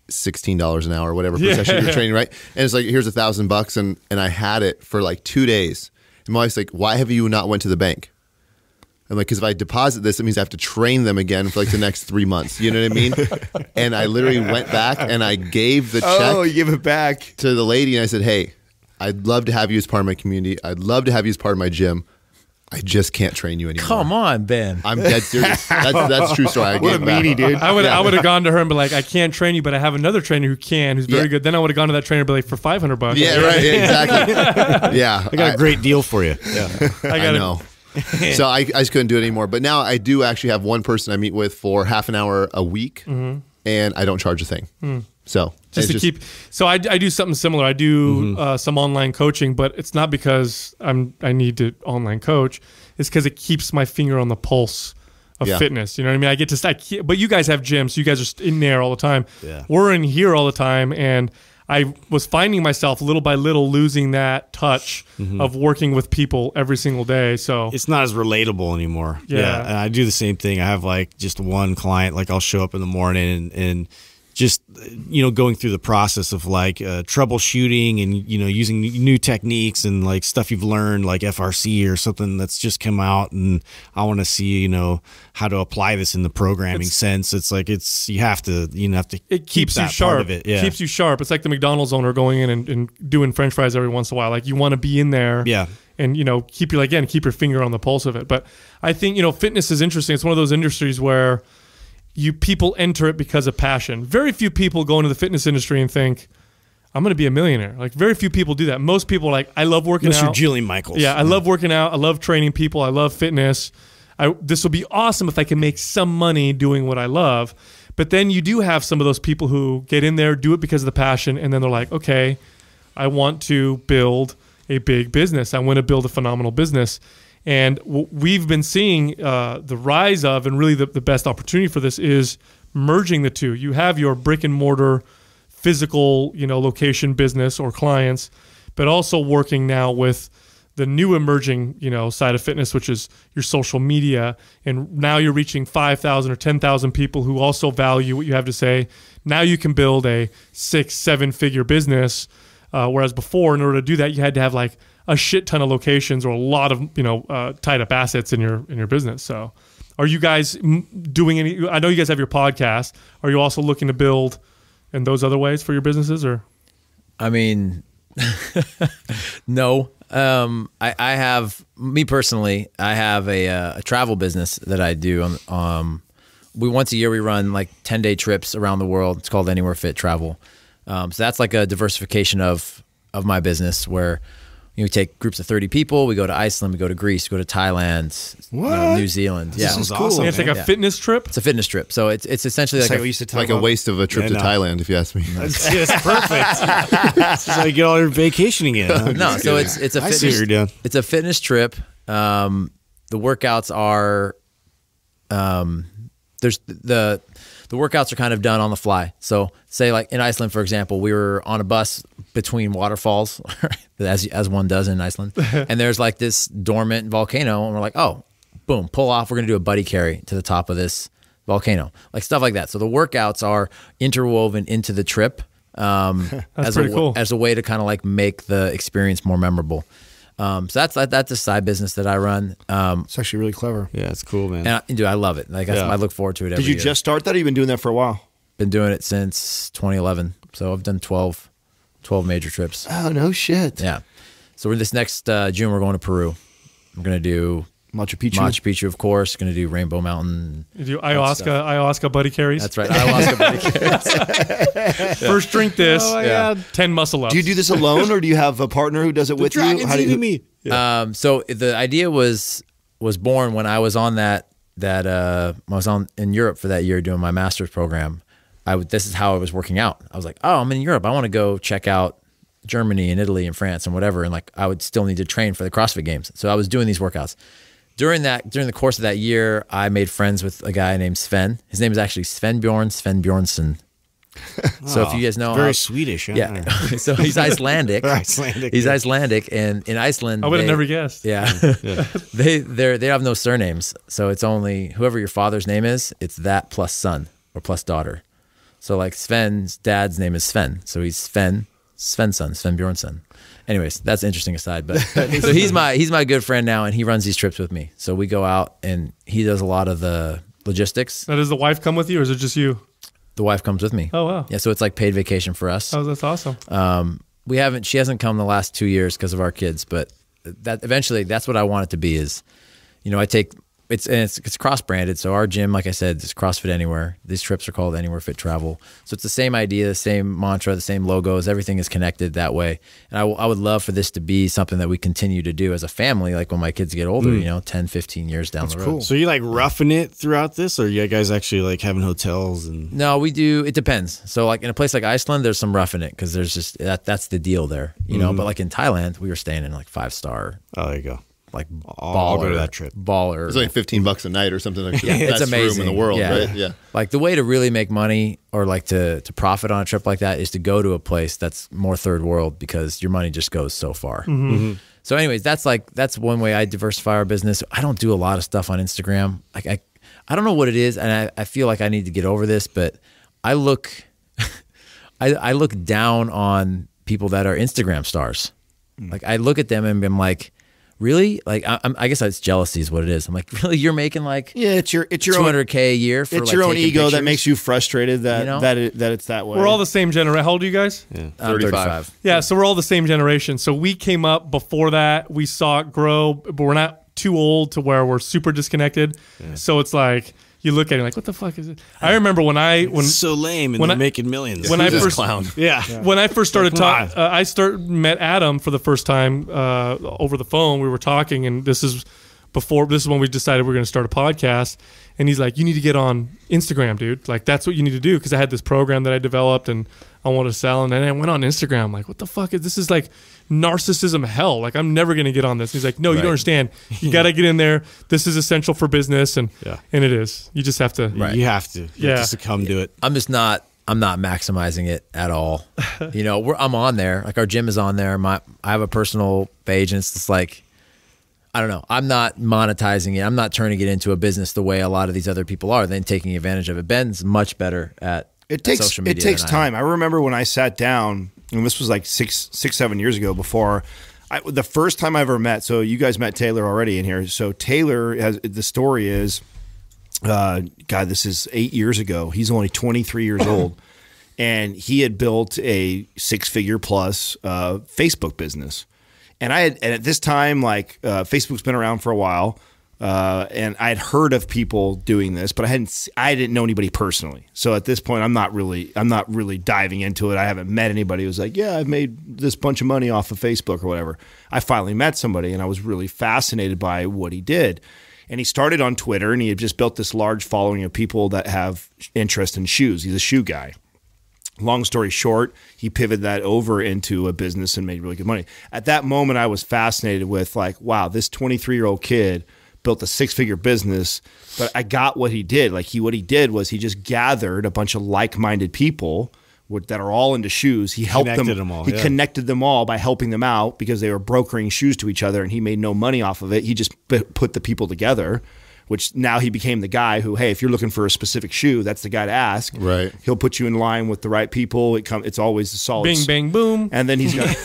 sixteen dollars an hour, or whatever per Yeah. session you're training, right? And it's like here's a thousand bucks, and and I had it for like two days. And my wife's like, "Why have you not went to the bank?" I'm like, because if I deposit this, it means I have to train them again for like the next three months. You know what I mean? and I literally went back and I gave the check Oh, you give it back. to the lady and I said, hey, I'd love to have you as part of my community. I'd love to have you as part of my gym. I just can't train you anymore. Come on, Ben. I'm dead serious. That's, that's true story. I What a gave back. meanie, dude. I would I would have gone to her and be like, I can't train you, but I have another trainer who can, who's very Yeah. good. Then I would have gone to that trainer and be like, for five hundred bucks. Yeah, right. yeah, exactly. Yeah. I got a great deal for you. Yeah. I I got it. know. so I, I just couldn't do it anymore. But now I do actually have one person I meet with for half an hour a week, mm-hmm. and I don't charge a thing. Hmm. So just to keep. So I, I do something similar. I do Mm-hmm. uh, some online coaching, but it's not because I'm I need to online coach. It's because it keeps my finger on the pulse of Yeah. fitness. You know what I mean? I get to. I but you guys have gyms, so you guys are in there all the time. Yeah. We're in here all the time, and I was finding myself little by little losing that touch Mm-hmm. of working with people every single day. So it's not as relatable anymore. Yeah. And I do the same thing. I have like just one client, like I'll show up in the morning and, and just, you know, going through the process of like uh, troubleshooting and, you know, using new techniques and like stuff you've learned, like FRC or something that's just come out. And I want to see, you know, how to apply this in the programming sense. It's like, it's, you have to, you know, have to it keep keeps you sharp. part of it. Yeah. keeps you sharp. It's like the McDonald's owner going in and, and doing French fries every once in a while. Like you want to be in there, Yeah. and you know keep your again keep your finger on the pulse of it. But I think you know fitness is interesting. It's one of those industries where you people enter it because of passion. Very few people go into the fitness industry and think. I'm going to be a millionaire. Like very few people do that. Most people are like, I love working Mr. out. Jillian Michaels. Yeah, I love working out. I love training people. I love fitness. I, this will be awesome if I can make some money doing what I love. But then you do have some of those people who get in there, do it because of the passion, and then they're like, okay, I want to build a big business. I want to build a phenomenal business. And what we've been seeing uh, the rise of, and really the, the best opportunity for this is merging the two. You have your brick and mortar physical, you know, location business or clients, but also working now with the new emerging, you know, side of fitness, which is your social media. And now you're reaching 5,000 or 10,000 people who also value what you have to say. Now you can build a six, seven figure business. Uh, whereas before, in order to do that, you had to have like a shit ton of locations or a lot of, you know, uh, tied up assets in your, in your business. So are you guys doing any, I know you guys have your podcast. Are you also looking to build in those other ways for your businesses or? I mean, no. Um, I, I have me personally. I have a, uh, a travel business that I do. Um, we once a year we run like ten day trips around the world. It's called Anywhere Fit Travel. Um, so that's like a diversification of of my business where you know, we take groups of thirty people. We go to Iceland. We go to Greece. We go to Thailand. you know, New Zealand. yeah, is cool. awesome. And it's like a Yeah. fitness trip. it's a fitness trip. So it's it's essentially It's like, like a, we used to talk like a waste of a trip Yeah, to no. Thailand, if you ask me. It's, it's perfect. it's just like get all your vacationing in. huh? no. So it's it's a I see what fitness. you're doing. It's a fitness trip. Um, the workouts are, um, there's the the workouts are kind of done on the fly. So say like in Iceland, for example, we were on a bus between waterfalls, as as one does in Iceland, and there's like this dormant volcano, and we're like, oh, boom, pull off. We're gonna do a buddy carry to the top of this volcano, like stuff like that. So the workouts are interwoven into the trip. Um, as a, cool. as a way to kind of like make the experience more memorable. Um, so that's that's a side business that I run. Um, It's actually really clever. Yeah, it's cool, man. and I, dude, I love it. Like Yeah. I look forward to it. Every Did you year. just start that? Or you been doing that for a while? been doing it since 2011? So I've done 12, 12 major trips. Oh no shit. Yeah. So we're this next uh, June we're going to Peru. We're gonna do Machu Picchu. Machu Picchu, of course. Gonna do Rainbow Mountain. You do ayahuasca, ayahuasca buddy carries. That's right. Ayahuasca buddy carry. First drink this. Oh, yeah. Ten muscle ups. Do you do this alone, or do you have a partner who does it with you? How do you? eating me. Um, so the idea was was born when I was on that that uh, I was on in Europe for that year doing my master's program. I would, this is how I was working out. I was like, oh, I'm in Europe. I want to go check out Germany and Italy and France and whatever. And like, I would still need to train for the CrossFit Games. So I was doing these workouts. During that, during the course of that year, I made friends with a guy named Sven. His name is actually Sven Bjorn Sven Bjornsson. So if you guys know, very how- Swedish. Huh? yeah. so he's Icelandic. Icelandic, He's yeah. Icelandic, and in Iceland, I would have never guessed. yeah. they they they have no surnames, so it's only whoever your father's name is. It's that plus son or plus daughter. So like Sven's dad's name is Sven, so he's Sven Svensson, Sven Bjornsson. Anyways, that's an interesting aside. But so he's my he's my good friend now, and he runs these trips with me. So we go out, and he does a lot of the logistics. Now, does the wife come with you, or is it just you? The wife comes with me. Oh wow. Yeah, so it's like paid vacation for us. Oh, that's awesome. Um, we haven't. She hasn't come the last two years because of our kids, but that eventually that's what I want it to be. Is you know I take it's and it's it's cross branded. So our gym, like I said, is CrossFit Anywhere. These trips are called Anywhere Fit Travel. So it's the same idea, the same mantra, the same logos. Everything is connected that way. And I, w- I would love for this to be something that we continue to do as a family. Like when my kids get older, mm. you know, 10, 15 years down the road. So you like roughing it throughout this, or you guys actually like having hotels and? No, we do. It depends. So, like in a place like Iceland, there's some roughing it because there's just that. That's the deal there, you know. Mm. But like in Thailand, we were staying in like five star, Oh, there you go. Like I'll baller, go to that trip. Baller. It's like 15 bucks a night or something like that. Yeah, it's amazing room in the world, yeah. right? Yeah. Like the way to really make money or like to to profit on a trip like that is to go to a place that's more third world because your money just goes so far. Mm-hmm. So, anyways, that's like that's one way I diversify our business. I don't do a lot of stuff on Instagram. Like I, I don't know what it is, and I, I feel like I need to get over this, but I look, I, I look down on people that are Instagram stars. Mm. Like I look at them and I'm like, really? Like I, I'm, guess that's jealousy is what it is. I'm like, really? You're making like Yeah, it's your it's your two own hundred k a year for it's like your own taking ego that makes you frustrated that You know? that it, that it's that way. We're all the same generation. How old are you guys? I'm 35. 35. Yeah, so we're all the same generation. So we came up before that. We saw it grow, but we're not too old to where we're super disconnected. So it's like you look at it like, what the fuck is it? I remember when I when It's so lame, and when they're I- making millions. when I first clown. yeah. when I first started talking, uh, I start met Adam for the first time uh, over the phone. We were talking, and this is before. This is when we decided we are going to start a podcast. And he's like, "You need to get on Instagram, dude. Like that's what you need to do." Because I had this program that I developed, and I want to sell. And then I went on Instagram. Like, what the fuck is this? Is like narcissism hell. Like I'm never going to get on this. He's like, "No, you don't understand. You got to get in there. This is essential for business." And Yeah. and it is. You just have to. You have to. You Yeah. have to succumb to it. I'm just not. I'm not maximizing it at all. you know, we're, I'm on there. Like our gym is on there. My I have a personal page, and it's just like I don't know. I'm not monetizing it. I'm not turning it into a business the way a lot of these other people are. Then taking advantage of it. Ben's much better at It takes it takes than I time. I remember when I sat down, and this was like six six seven years ago. Before I, the first time I ever met. So you guys met Taylor already in here. So Taylor has the story is, uh, God, this is eight years ago. He's only twenty three years old, and he had built a six figure plus uh, Facebook business. And I had, and at this time, like uh, Facebook's been around for a while, uh, and I had heard of people doing this, but I hadn't, I didn't know anybody personally. So at this point, I'm not really, I'm not really diving into it. I haven't met anybody who's like, yeah, I've made this bunch of money off of Facebook or whatever. I finally met somebody, and I was really fascinated by what he did. And he started on Twitter, and he had just built this large following of people that have interest in shoes. He's a shoe guy long story short, he pivoted that over into a business and made really good money. At that moment, I was fascinated with like, wow, this 23 year old kid built a six figure business, but I got what he did. Like he, what he did was he just gathered a bunch of like minded people with- that are all into shoes. He helped them. Connected them all, he yeah. connected them all by helping them out because they were brokering shoes to each other, and he made no money off of it. He just put the people together. Which now he became the guy who, hey, if you're looking for a specific shoe, that's the guy to ask. Right. He'll put you in line with the right people. It come. It's always a solid. Bing, bang, boom. And then he's got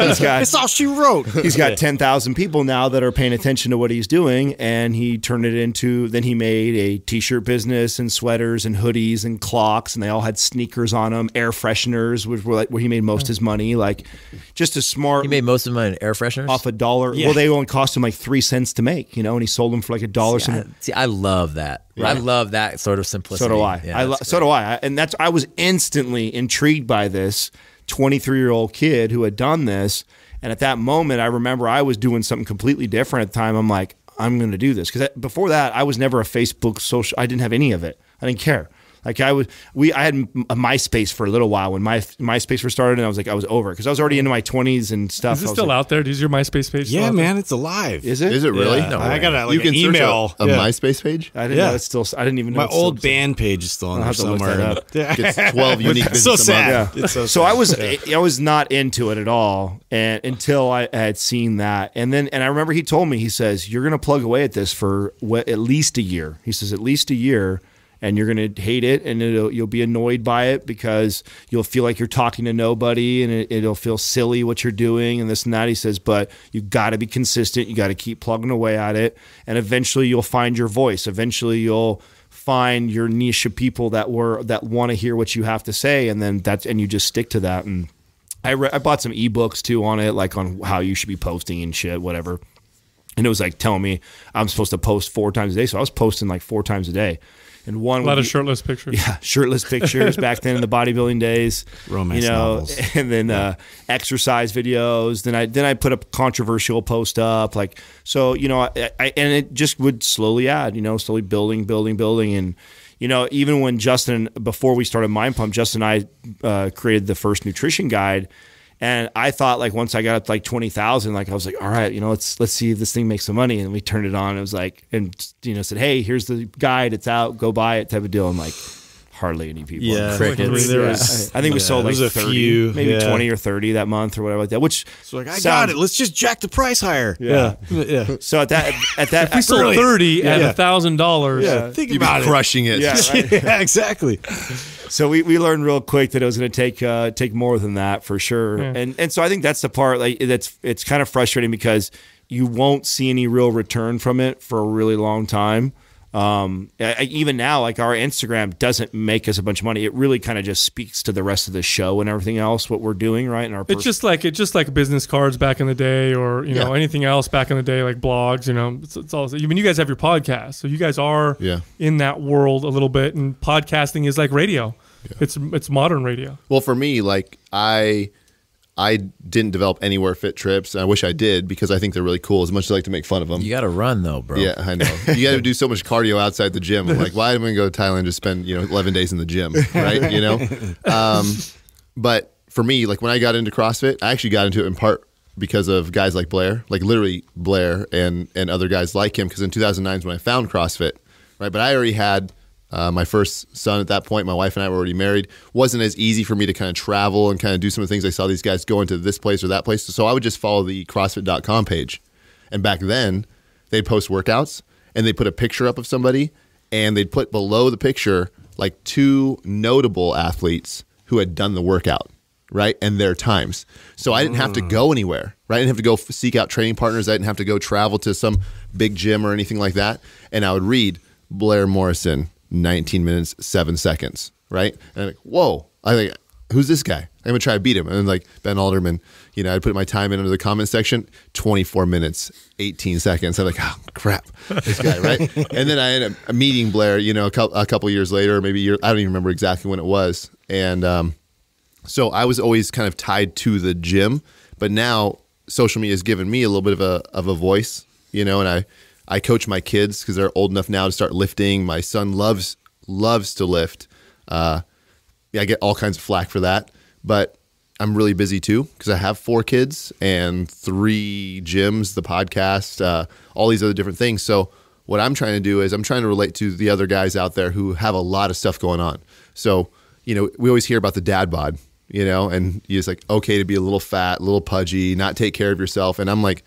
he's got That's all she wrote. he's got ten thousand people now that are paying attention to what he's doing, and he turned it into. Then he made a t-shirt business and sweaters and hoodies and clocks, and they all had sneakers on them, air fresheners, which were like where he made most of his money. Like just a smart He made most of mine in air fresheners. off a dollar. Yeah. Well, they only cost him like three cents to make, you know, and he sold them for like a dollar. see, I, some- see, I love that. I love that sort of simplicity. So do I. Yeah, I lo- so do I. And that's I was instantly intrigued by this 23 year old kid who had done this. And at that moment, I remember I was doing something completely different at the time. I'm like, I'm going to do this because before that, I was never a Facebook social. I didn't have any of it. I didn't care. Like I was, we I had a MySpace for a little while when my MySpace first started, and I was like, I was over because I was already into my 20s and stuff. Is it still like, out there? Is your MySpace page? Yeah, out there? man, it's alive. Is it? Is it really? Yeah. I got a, like you can an search email. a, a Yeah. MySpace page. I didn't Yeah. know it's still. I didn't even know My it's still old existed. band page is still on I'll there have to look somewhere. that up. Gets 12 unique visits so a month. sad. Yeah. It's so, so. I was I was not into it at all, and until I had seen that, and then and I remember he told me he says you're going to plug away at this for what, at least a year. He says at least a year, and you're going to hate it, and you'll be annoyed by it because you'll feel like you're talking to nobody, and it, it'll feel silly what you're doing, and this and that. He says, but you got to be consistent. You got to keep plugging away at it, and eventually you'll find your voice. Eventually you'll find your niche of people that were that want to hear what you have to say and then that's and you just stick to that and I I bought some ebooks too on it like on how you should be posting and shit whatever and it was like telling me I'm supposed to post four times a day so I was posting like four times a day and one A lot would of be- shirtless pictures. yeah, shirtless pictures back then in the bodybuilding days. Romance you know, novels. and then uh, exercise videos. Then I then I put a controversial post up, like so. You know, I, I and it just would slowly add. You know, slowly building, building, building, and you know, even when Justin before we started Mind Pump, Justin and I uh, created the first nutrition guide. And I thought like once I got up to like twenty thousand, like I was like, all right, you know, let's let's see if this thing makes some money. And we turned it on. It was like, and you know, said, hey, here's the guide. It's out. Go buy it. Type of deal. I'm like, hardly any people. Yeah, Crickets. I mean, there Yeah. was. I think we yeah, sold like there was a 30, few, maybe yeah. 20 or 30 that month or whatever like that, which So like, I got it. Let's just jack the price higher. Yeah. yeah, yeah. So at that, at that, We sold Really? thirty at a thousand dollars. Yeah, think You'd be about it. crushing it. yeah, right. yeah, exactly. So we, we learned real quick that it was going to take uh, take more than that for sure, and and so I think that's the part like that's it's kind of frustrating because you won't see any real return from it for a really long time. Um, I, I- even now, like our Instagram doesn't make us a bunch of money. It really kind of just speaks to the rest of the show and everything else what we're doing, right? And our It's just like it's just like business cards back in the day, or you know Yeah. anything else back in the day, like blogs. You know, it's, it's all. I mean, you guys have your podcast, so you guys are Yeah. in that world a little bit, and podcasting is like radio. It's it's modern radio. Well, for me, like I, I didn't develop anywhere fit trips. I wish I did because I think they're really cool. As much as I like to make fun of them. You got to run though, bro. Yeah, I know. You got to do so much cardio outside the gym. I'm like, why am I going to go to Thailand to spend you know 11 days in the gym, right? You know. Um, but for me, like when I got into CrossFit, I actually got into it in part because of guys like Blair, like literally Blair and and other guys like him. Because in 2009 is when I found CrossFit, right? But I already had. Uh, my first son at that point, my wife and I were already married. wasn't as easy for me to kind of travel and kind of do some of the things I saw these guys go into this place or that place. So I would just follow the CrossFit.com page, and back then they'd post workouts and they'd put a picture up of somebody and they'd put below the picture like two notable athletes who had done the workout right and their times. So i didn't have to go anywhere right? I didn't have to go f- seek out training partners. I didn't have to go travel to some big gym or anything like that. And i would read blair morrison 19 minutes 7 seconds right and I'm like whoa i think who's this guy? I'm gonna try to beat him. And then like Ben Alderman, you know, I'd put my time in under the comment section, 24 minutes, 18 seconds. I'm like, oh crap, this guy, right? and then I ended up meeting Blair, you know, a couple, a couple years later, maybe a year, I don't even remember exactly when it was. And um, so I was always kind of tied to the gym, but now social media has given me a little bit of a of a voice, you know, and I I coach my kids because they're old enough now to start lifting. My son loves loves to lift. Uh, yeah, I get all kinds of flack for that, but I'm really busy too because I have four kids and three gyms, the podcast, uh, all these other different things. So what I'm trying to do is I'm trying to relate to the other guys out there who have a lot of stuff going on. So you know, we always hear about the dad bod, you know, and it's like okay to be a little fat, a little pudgy, not take care of yourself, and I'm like,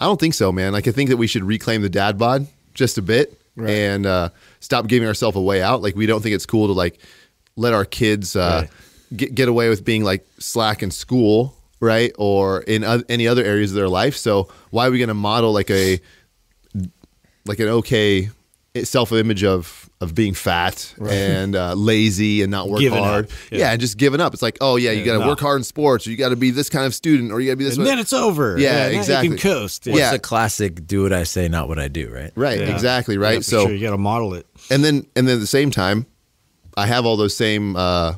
I don't think so, man. Like I think that we should reclaim the dad bod just a bit and uh, stop giving ourselves a way out. Like we don't think it's cool to like let our kids uh, get get away with being like slack in school, right, or in oth- any other areas of their life. So why are we going to model like a like an okay self image of of being fat and uh, lazy and not work Giving hard? up, Yeah. yeah. and just giving up. It's like, oh yeah, you got to no. work hard in sports, or you got to be this kind of student, or you got to be this. and way. then it's over. Yeah, now exactly. You can coast. What's Yeah. the classic do what I say, not what I do, right? right, Yeah. exactly, right. Yeah, so sure. you got to model it. and then and then at the same time, I have all those same uh,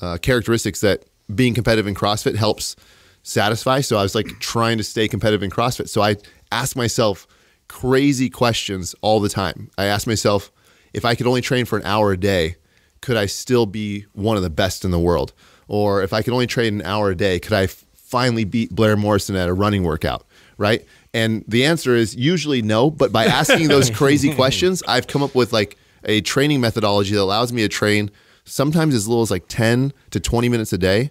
uh, characteristics that being competitive in CrossFit helps satisfy. So I was like trying to stay competitive in CrossFit. So I ask myself crazy questions all the time. I ask myself if I could only train for an hour a day, could I still be one of the best in the world? Or if I could only train an hour a day, could I finally beat Blair Morrison at a running workout? Right. And the answer is usually no. But by asking those crazy questions, I've come up with like a training methodology that allows me to train sometimes as little as like 10 to 20 minutes a day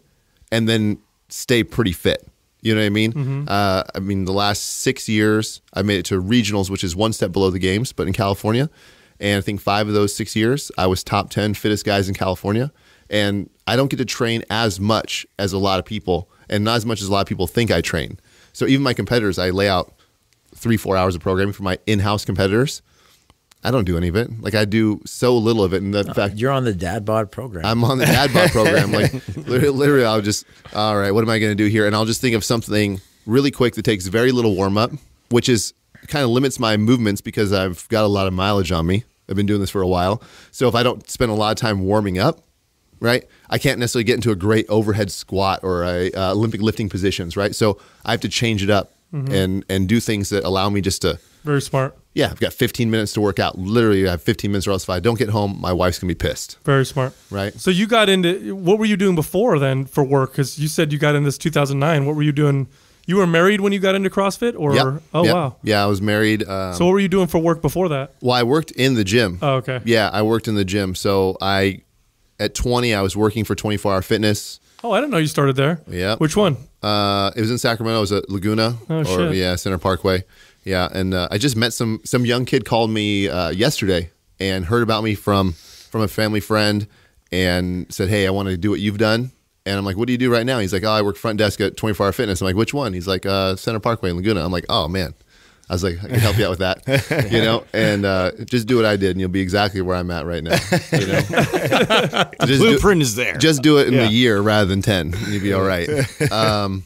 and then stay pretty fit. You know what I mean? Uh, I mean, the last six years, I made it to regionals, which is one step below the games, but in California. And I think five of those six years, I was top 10 fittest guys in California. And I don't get to train as much as a lot of people, and not as much as a lot of people think I train. So even my competitors, I lay out three, four hours of programming for my in house competitors. I don't do any of it. Like I do so little of it. And the fact You're on the dad bod program. I'm on the dad bod program. Like literally, literally, I'll just, all right, what am I going to do here? And I'll just think of something really quick that takes very little warm up, which is kind of limits my movements because I've got a lot of mileage on me. I've been doing this for a while. So if I don't spend a lot of time warming up, right, I can't necessarily get into a great overhead squat or a uh, Olympic lifting positions, right? So I have to change it up and and do things that allow me just to Very smart. yeah, I've got 15 minutes to work out. Literally, I have 15 minutes, or else if I don't get home, my wife's gonna be pissed. Very smart. Right. So you got into what were you doing before then for work? Because you said you got in this 2009. What were you doing? You were married when you got into CrossFit, or Yep. oh Yep. wow. Yeah, I was married. Um, So what were you doing for work before that? well, I worked in the gym. Oh, okay. Yeah, I worked in the gym. So I, at 20, I was working for 24 Hour Fitness. Oh, I didn't know you started there. Yeah. Which one? Uh, it was in Sacramento. It was at Laguna. Oh, or, shit. Yeah, Center Parkway. Yeah, and uh, I just met some some young kid called me uh, yesterday and heard about me from from a family friend and said, "Hey, I want to do what you've done." And I'm like, "What do you do right now?" He's like, "Oh, I work front desk at 24 Hour Fitness." I'm like, "Which one?" He's like, uh, "Center Parkway in Laguna." I'm like, "Oh man." I was like, I can help you out with that, you know, and uh, just do what I did, and you'll be exactly where I'm at right now. You know, just do- Blueprint is there. just do it in Yeah. a year rather than 10 and you'd be all right um,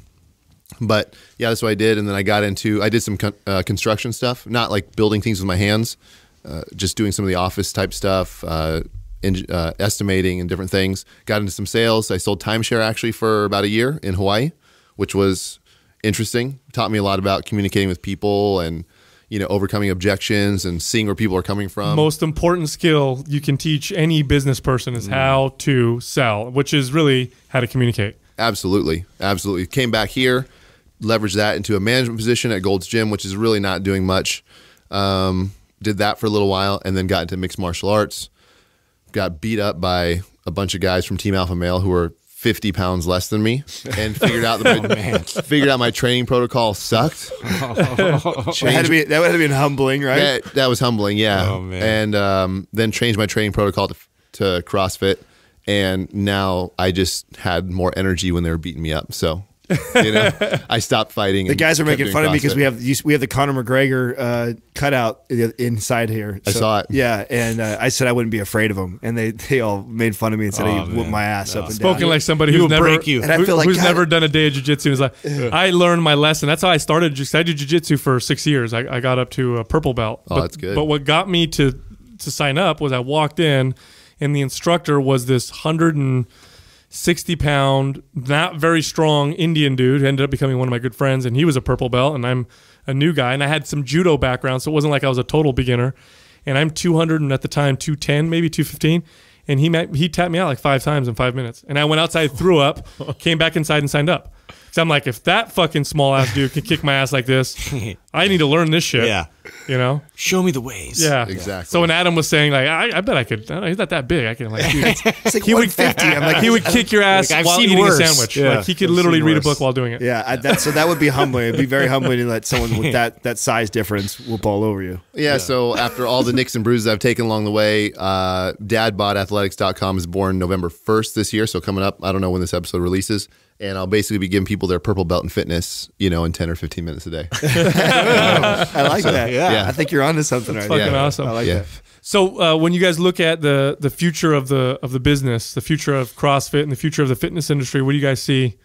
but yeah that's what i did and then i got into i did some con- uh, construction stuff not like building things with my hands uh, just doing some of the office type stuff uh, in, uh, estimating and different things got into some sales i sold timeshare actually for about a year in hawaii which was interesting taught me a lot about communicating with people and you know overcoming objections and seeing where people are coming from Most important skill you can teach any business person Mm. is how to sell, which is really how to communicate. Absolutely, absolutely. Came back here, leveraged that into a management position at Gold's Gym, which is really not doing much. Um, did that for a little while, and then got into mixed martial arts. Got beat up by a bunch of guys from Team Alpha Male who were 50 pounds less than me, and figured out that my, figured out my training protocol sucked. That had to be that would have been humbling, right? That, that was humbling, yeah. Oh, man. And um, then changed my training protocol to, to CrossFit, and now I just had more energy when they were beating me up. So You know, I stopped fighting. The guys are making fun of me because we have we have the Conor McGregor uh, cutout inside here. I saw it. Yeah, and uh, I said I wouldn't be afraid of him, and they they all made fun of me and said Oh, he whooped my ass up and Spoken down. like somebody He who's never break you. And I feel like, who's God- never done a day of jujitsu. Is like I learned my lesson. That's how I started. Just I did jujitsu for six years. I, I got up to a purple belt. Oh, but, that's good. But what got me to to sign up was I walked in, and the instructor was this hundred and sixty pound, not very strong Indian dude. Who ended up becoming one of my good friends, and he was a purple belt, and I'm a new guy, and I had some judo background, so it wasn't like I was a total beginner. And I'm 200 and at the time 210, maybe 215. And he met, he tapped me out like five times in five minutes. And I went outside, threw up, came back inside and signed up. So I'm like, if that fucking small ass dude can kick my ass like this, I need to learn this shit. Yeah. You know? Show me the ways. Yeah. Exactly. So when Adam was saying like, I, I bet I could, I- he's not that big. I can like, dude, It's like he would 150. I'm like he would kick your ass Like, I've while seen eating worse. a sandwich. Yeah. Like he could I've literally read a book while doing it. Yeah, I, that, so that would be humbling. It'd be very humbling to let someone with that that size difference whoop all over you. Yeah, so after all the nicks and bruises I've taken along the way, uh, dadbodathletics.com is born November 1st this year. So coming up, I don't know when this episode releases. And I'll basically be giving people their purple belt in fitness, you know, in 10 or 15 minutes a day. I like that. yeah. I think you're onto something right Fucking there. awesome. I like Yeah. that. So uh, when you guys look at the the future of the of the business, the future of CrossFit and the future of the fitness industry, what do you guys see?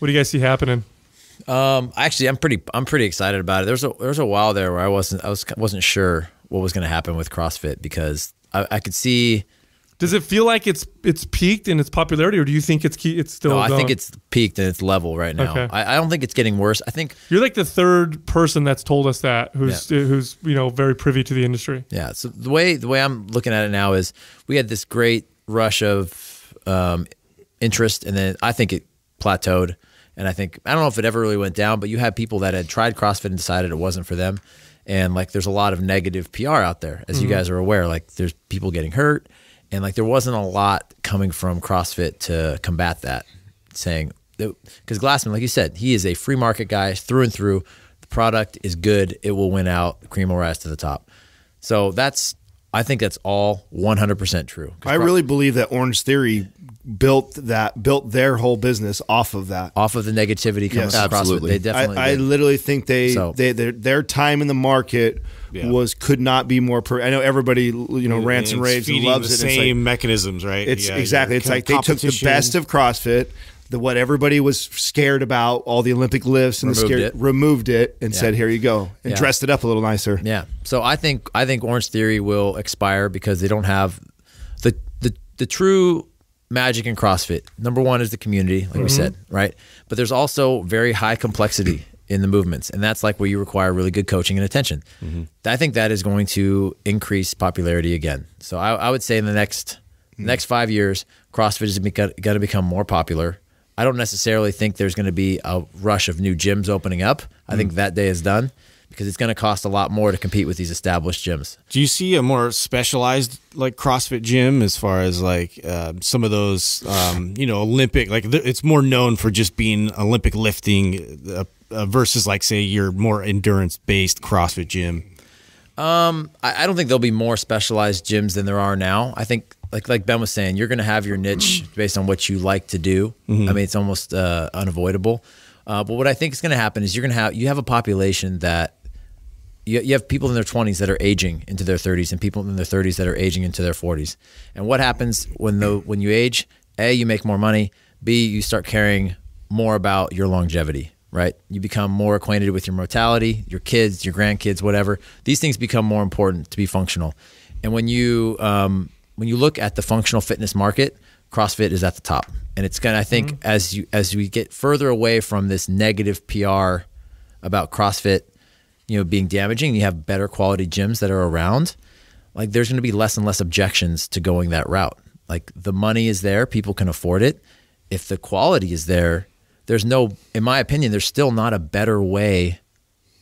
What do you guys see happening? Um, actually, I'm pretty I'm pretty excited about it. There's a there's a while there where I wasn't I was wasn't sure what was going to happen with CrossFit because I, I could see. Does it feel like it's it's peaked in its popularity, or do you think it's key, it's still? No, I think it's peaked in it's level right now. Okay. I, I don't think it's getting worse. I think You're like the third person that's told us that, who's who's you know very privy to the industry. Yeah. So the way the way I'm looking at it now is we had this great rush of um, interest, and then I think it plateaued. And I think I don't know if it ever really went down, but you had people that had tried CrossFit and decided it wasn't for them. And like, there's a lot of negative PR out there, as you guys are aware. Like, there's people getting hurt, and like, there wasn't a lot coming from CrossFit to combat that. Saying because Glassman, like you said, he is a free market guy through and through. The product is good; it will win out. The cream will rise to the top. So that's I think that's all 100% true. I pro- really believe that Orange Theory built that built their whole business off of that. off of the negativity coming Yes. from CrossFit, Absolutely. they I, definitely I did. literally think they, So- they their, their time in the market Yeah. was could not be more. Per- I know everybody you know rants and it's raves and loves the it. and it's like- same mechanisms, right? It's Yeah, exactly. It's like they took the best of CrossFit, the what everybody was scared about, all the Olympic lifts, and the Removed scared, it. removed it, and Yeah. said, "Here you go," and Yeah. dressed it up a little nicer. Yeah. So I think I think Orange Theory will expire because they don't have the the the true magic in CrossFit. Number one is the community, like we mm-hmm. said, right? But there's also very high complexity in the movements, and that's like where you require really good coaching and attention. I think that is going to increase popularity again. So I, I would say in the next next five years, CrossFit is going to become more popular. I don't necessarily think there's going to be a rush of new gyms opening up. I think that day is done because it's going to cost a lot more to compete with these established gyms. Do you see a more specialized like CrossFit gym as far as like uh, some of those, um, you know, Olympic? Like th- it's more known for just being Olympic lifting uh, uh, versus like say your more endurance based CrossFit gym. I, I don't think there'll be more specialized gyms than there are now. I think, like like Ben was saying, you're going to have your niche based on what you like to do. I mean, it's almost uh, unavoidable. Uh, but what I think is going to happen is you're going to have you have a population that you, you have people in their 20s that are aging into their 30s and people in their 30s that are aging into their 40s. And what happens when the when you age? A, you make more money. B, you start caring more about your longevity, right? You become more acquainted with your mortality, your kids, your grandkids, whatever. These things become more important to be functional. And when you um, when you look at the functional fitness market, CrossFit is at the top. And it's gonna I think as you as we get further away from this negative PR about CrossFit, you know, being damaging, you have better quality gyms that are around. Like there's going to be less and less objections to going that route. Like the money is there, people can afford it. If the quality is there, there's no in my opinion there's still not a better way,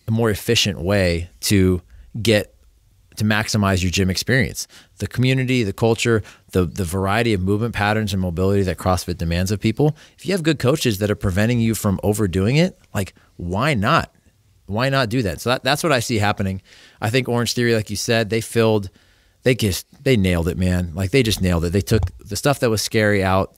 a more efficient way to get to maximize your gym experience. The community, the culture, the the variety of movement patterns and mobility that CrossFit demands of people. If you have good coaches that are preventing you from overdoing it, like why not? Why not do that? So that, that's what I see happening. I think Orange Theory, like you said, they filled, they just they nailed it, man. Like they just nailed it. They took the stuff that was scary out.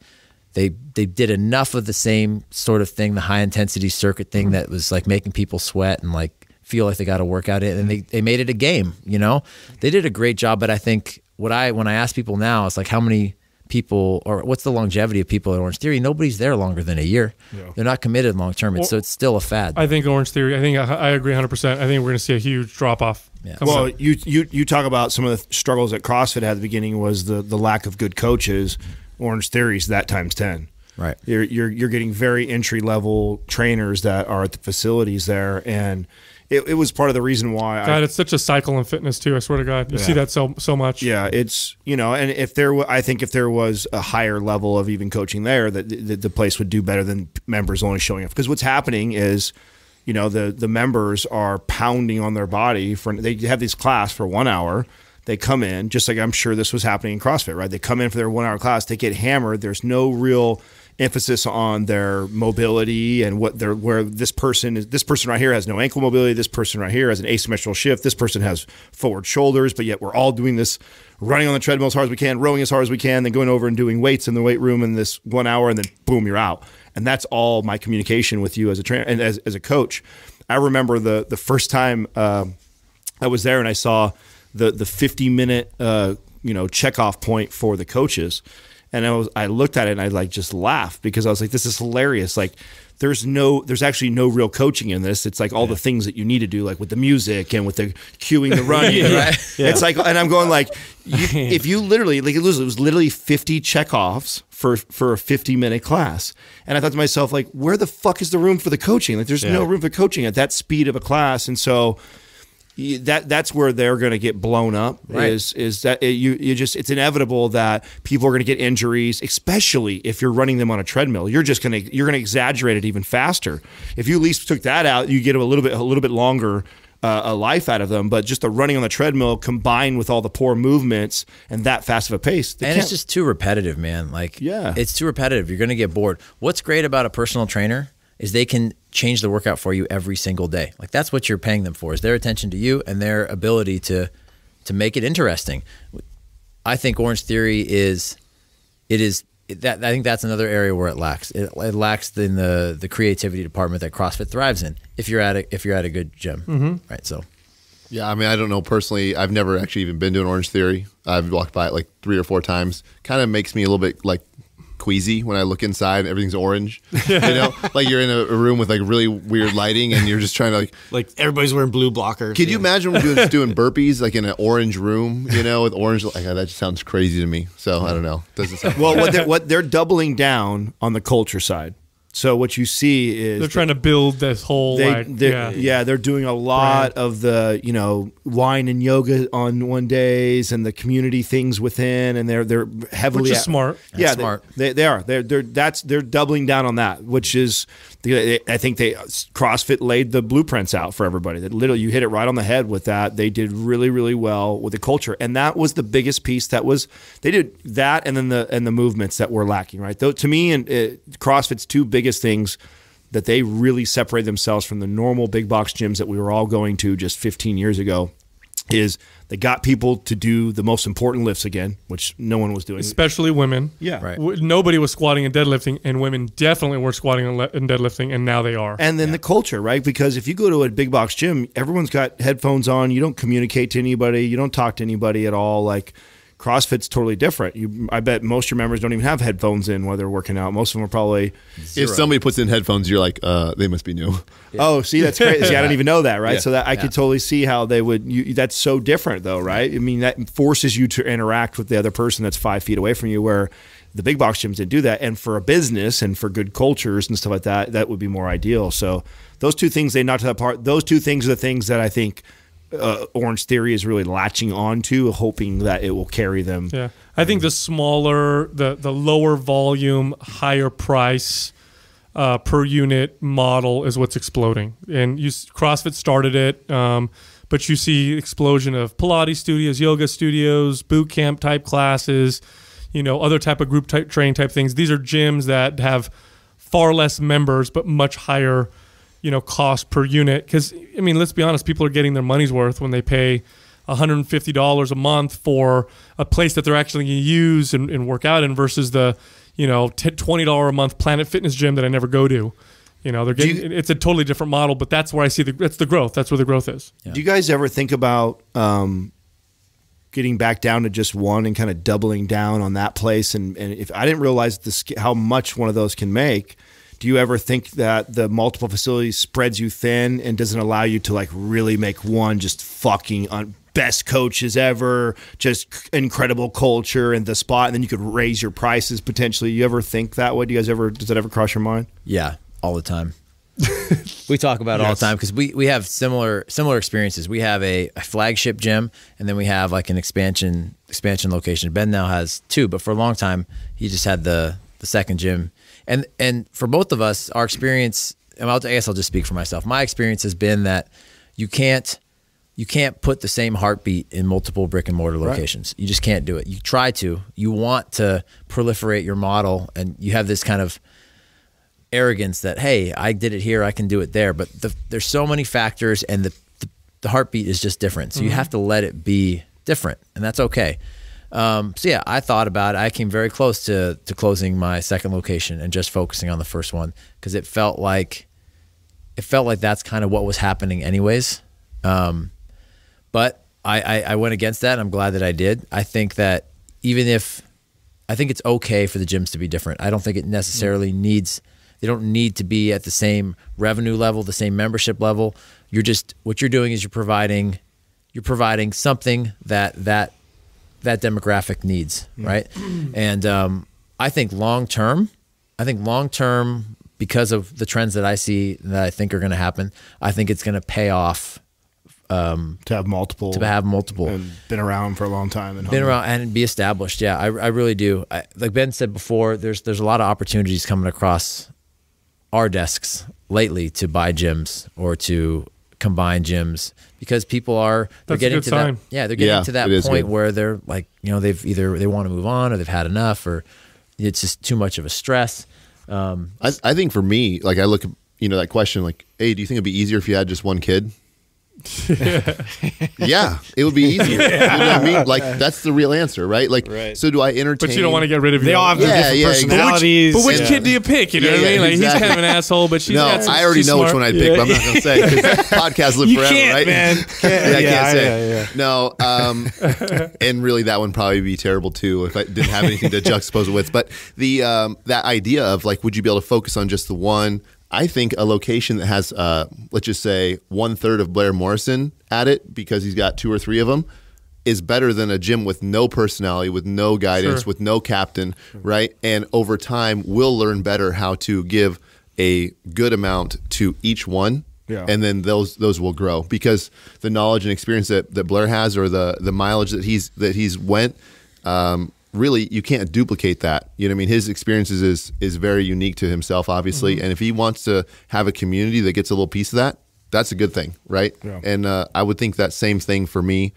They they did enough of the same sort of thing, the high intensity circuit thing mm-hmm. that was like making people sweat and like feel like they got to work out it, and they they made it a game. You know, they did a great job. But I think what I when I ask people now, it's like how many people or what's the longevity of people at Orange Theory? Nobody's there longer than a year. They're not committed long term. It's, so it's still a fad. I think Orange Theory. I think I, I agree 100. percent I think we're going to see a huge drop off. Yeah. Well, you, you you talk about some of the struggles that CrossFit had at the beginning was the the lack of good coaches. Orange Theory's that times ten. Right. You're you're you're getting very entry level trainers that are at the facilities there, and it, it was part of the reason why. God, I, it's such a cycle in fitness too. I swear to God, you see that so so much. yeah, it's you know, and if there, wa- I think if there was a higher level of even coaching there, that the, the place would do better than members only showing up. Because what's happening is, you know, the the members are pounding on their body for they have this class for one hour. They come in just like I'm sure this was happening in CrossFit, right? They come in for their one hour class, they get hammered. There's no real emphasis on their mobility and what they're where this person is this person right here has no ankle mobility this person right here has an asymmetrical shift this person has forward shoulders but yet we're all doing this running on the treadmill as hard as we can rowing as hard as we can then going over and doing weights in the weight room in this one hour and then boom you're out and that's all my communication with you as a trainer and as, as a coach i remember the the first time um, I was there and I saw the the 50 minute uh, you know checkoff point for the coaches, and I was I looked at it and I like just laughed because I was like, this is hilarious. Like, there's no there's actually no real coaching in this. It's like all the things that you need to do, like with the music and with the cueing the running. It's like, and I'm going like, you, if you literally like it was, it was literally 50 checkoffs for for a 50 minute class, and I thought to myself like, where the fuck is the room for the coaching? Like, there's no room for coaching at that speed of a class, and so that that's where they're going to get blown up Right. is is that it, you you just it's inevitable that people are going to get injuries especially if you're running them on a treadmill you're just going to you're going to exaggerate it even faster if you at least took that out you get a little bit a little bit longer uh, a life out of them but just the running on the treadmill combined with all the poor movements and that fast of a pace and can't- it's just too repetitive, man. Like, Yeah. it's too repetitive. You're going to get bored. What's great about a personal trainer is they can change the workout for you every single day. Like that's what you're paying them for is their attention to you and their ability to to make it interesting. I think Orange Theory is it is that I think that's another area where it lacks. It, it lacks in the the creativity department that CrossFit thrives in. If you're at a if you're at a good gym, Mm-hmm. right? So Yeah, I mean, I don't know personally. I've never actually even been to an Orange Theory. I've walked by it like three or four times. Kind of makes me a little bit like queasy when I look inside and everything's orange. you know, like you're in a, a room with like really weird lighting and you're just trying to like. Like everybody's wearing blue blockers. Can you imagine doing, just doing burpees like in an orange room? You know, with orange. Like that just sounds crazy to me. So I don't know. Doesn't sound well what they're, what they're doubling down on the culture side so what you see is They're trying to build this whole they, like they're- yeah. yeah. they're doing a lot of the you know wine and yoga on one days and the community things within, and they're they're heavily Which is smart. Yeah, That's they- smart. They, they are. They're they're that's they're doubling down on that, which is I think they CrossFit laid the blueprints out for everybody. That literally you hit it right on the head with that. They did really really well with the culture, and that was the biggest piece. That was they did that, and then the and the movements that were lacking. Right, though to me and uh, CrossFit's two biggest things that they really separate themselves from the normal big box gyms that we were all going to just 15 years ago is they got people to do the most important lifts again, which no one was doing. especially women. Yeah. Right. W- Nobody was squatting and deadlifting, and women definitely were squatting and, and deadlifting, and now they are. And then the culture, right? Because if you go to a big box gym, everyone's got headphones on. You don't communicate to anybody. You don't talk to anybody at all. Like CrossFit's totally different. You, I bet most of your members don't even have headphones in while they're working out. Most of them are probably, if somebody puts in headphones, you're like, uh, they must be new. oh, see, that's crazy. See, I don't even know that, right? Yeah. So that I could totally see how they would. You, that's so different, though, right? I mean, that forces you to interact with the other person that's five feet away from you, where the big box gyms didn't do that. And for a business and for good cultures and stuff like that, that would be more ideal. So those two things they knocked that apart. Those two things are the things that I think. Uh, Orange Theory is really latching onto, hoping that it will carry them. Yeah, I think the smaller, the the lower volume, higher price uh, per unit model is what's exploding. And you, CrossFit started it, um, but you see explosion of Pilates studios, yoga studios, boot camp type classes, you know, other type of group type training type things. These are gyms that have far less members but much higher you know cost per unit because i mean let's be honest people are getting their money's worth when they pay $150 a month for a place that they're actually going to use and, and work out in versus the, you know, t- $20 a month Planet Fitness gym that I never go to. You know, they're getting you- it's a totally different model, but that's where I see the that's the growth. That's where the growth is. Do you guys ever think about um, getting back down to just one and kind of doubling down on that place? And, and if I didn't realize the, how much one of those can make, do you ever think that the multiple facilities spreads you thin and doesn't allow you to like really make one just fucking un- best coaches ever, just c- incredible culture and the spot, and then you could raise your prices potentially? You ever think that way? Do you guys ever does that ever cross your mind? Yeah, all the time. we talk about it all the time because we, we have similar similar experiences. We have a, a flagship gym, and then we have like an expansion expansion location. Ben now has two, but for a long time he just had the the second gym. And and for both of us, our experience. I'll, I guess I'll just speak for myself. My experience has been that you can't you can't put the same heartbeat in multiple brick and mortar locations. You just can't do it. You try to. You want to proliferate your model, and you have this kind of arrogance that hey, I did it here, I can do it there. But the, there's so many factors, and the, the the heartbeat is just different. So you mm-hmm. have to let it be different, and that's okay. Um, so yeah, I thought about it. I came very close to to closing my second location and just focusing on the first one because it felt like it felt like that's kind of what was happening anyways. Um, but I, I, I went against that. And I'm glad that I did. I think that even if I think it's okay for the gyms to be different. I don't think it necessarily needs. They don't need to be at the same revenue level, the same membership level. You're just what you're doing is you're providing, you're providing something that that that demographic needs, right? And um, I think long term, I think long term because of the trends that I see that I think are going to happen, I think it's going to pay off To have multiple, to have multiple and been around for a long time and been around and be established. Yeah, I, I really do. I, like Ben said before, there's there's a lot of opportunities coming across our desks lately to buy gyms or to combine gyms because people are they're That's a getting good to sign. that yeah they're getting Yeah, to that point good. where they're like you know they've either they want to move on or they've had enough or it's just too much of a stress. Um, I, I think for me, like I look, at, you know, that question, like, hey, do you think it'd be easier if you had just one kid? yeah, it would be easier. You know what I mean? Like that's the real answer, right? Like, so do I entertain? But you don't want to get rid of They your all have their Yeah, different yeah, exactly. personalities. But which Yeah. kid do you pick? You know Yeah, what I yeah, mean? Like he's kind of an asshole, but she's No, got some, I already she's know which one I'd pick, but I'm not going to say because podcast live You forever, can't, right? man. yeah, I can't say. yeah, yeah. No, um, and really that one probably be terrible too if I didn't have anything to juxtapose it with. But the um, that idea of like, would you be able to focus on just the one? I think a location that has, uh, let's just say, one third of Blair Morrison at it because he's got two or three of them. Is better than a gym with no personality, with no guidance, Sure. with no captain, right? And over time, we'll learn better how to give a good amount to each one Yeah. and then those those will grow because the knowledge and experience that, that Blair has or the the mileage that he's that he's went um, really you can't duplicate that. You know what I mean? His experiences is is very unique to himself obviously. And if he wants to have a community that gets a little piece of that that's a good thing right? Yeah. and uh, I would think that same thing for me.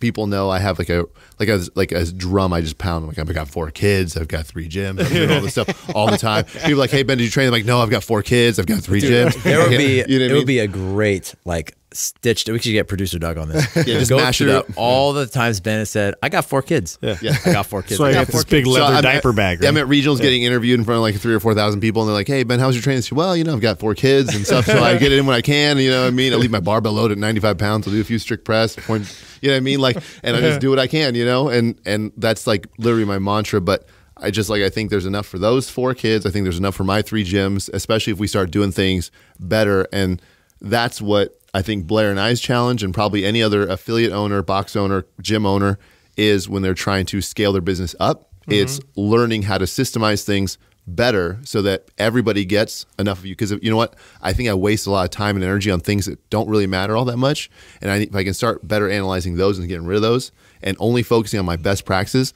People know I have like a like a like a drum I just pound like I've got four kids I've got three gyms I'm doing all this stuff all the time. People are like hey Ben did you train? I'm like no I've got four kids I've got three gyms. there would be You know it mean? would be a great like stitched. We should get producer Doug on this. Yeah, just Go mash it up. all the times Ben has said, "I got four kids." Yeah, Yeah. I got four kids. So I I got got four this big leather I'm diaper at, bag. yeah, I'm at regionals getting interviewed in front of like three or four thousand people, and they're like, "Hey Ben, how's your training?" I say, well, you know, I've got four kids and stuff, so I get it in when I can. You know what I mean? I leave my barbell load at 95 pounds. I'll do a few strict press, point, you know what I mean? Like, and I just do what I can, you know, and and that's like literally my mantra. But I just like I think there's enough for those four kids. I think there's enough for my three gyms, especially if we start doing things better. And that's what I think Blair and I's challenge, and probably any other affiliate owner, box owner, gym owner, is when they're trying to scale their business up. Mm-hmm. It's learning how to systemize things better so that everybody gets enough of you. Because you know what, I think I waste a lot of time and energy on things that don't really matter all that much. And I, if I can start better analyzing those and getting rid of those, and only focusing on my best practices,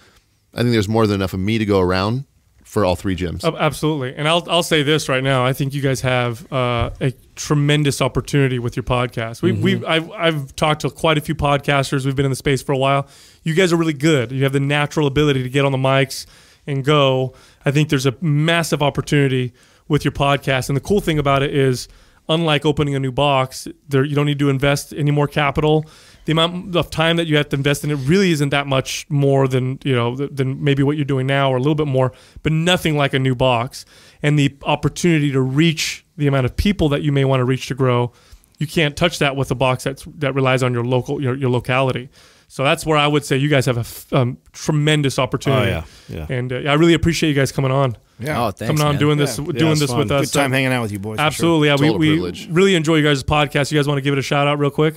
I think there's more than enough of me to go around for all three gyms. Absolutely, and I'll I'll say this right now. I think you guys have uh, a tremendous opportunity with your podcast. We we I've, I've talked to quite a few podcasters. We've been in the space for a while. You guys are really good. You have the natural ability to get on the mics and go. I think there's a massive opportunity with your podcast, and the cool thing about it is, unlike opening a new box, there you don't need to invest any more capital. The amount of time that you have to invest in it really isn't that much more than you know than maybe what you're doing now or a little bit more, but nothing like a new box. And the opportunity to reach the amount of people that you may want to reach to grow, you can't touch that with a box that's that relies on your local your, your locality. So that's where I would say you guys have a f- um, tremendous opportunity. Oh, yeah. Yeah. And uh, I really appreciate you guys coming on, Yeah. Oh, thanks, coming on, man. doing this, Yeah. doing Yeah, it's this with fun. us. Good time hanging out with you boys. for sure. Absolutely, yeah. Total We, we really enjoy you guys' podcast. You guys want to give it a shout out real quick?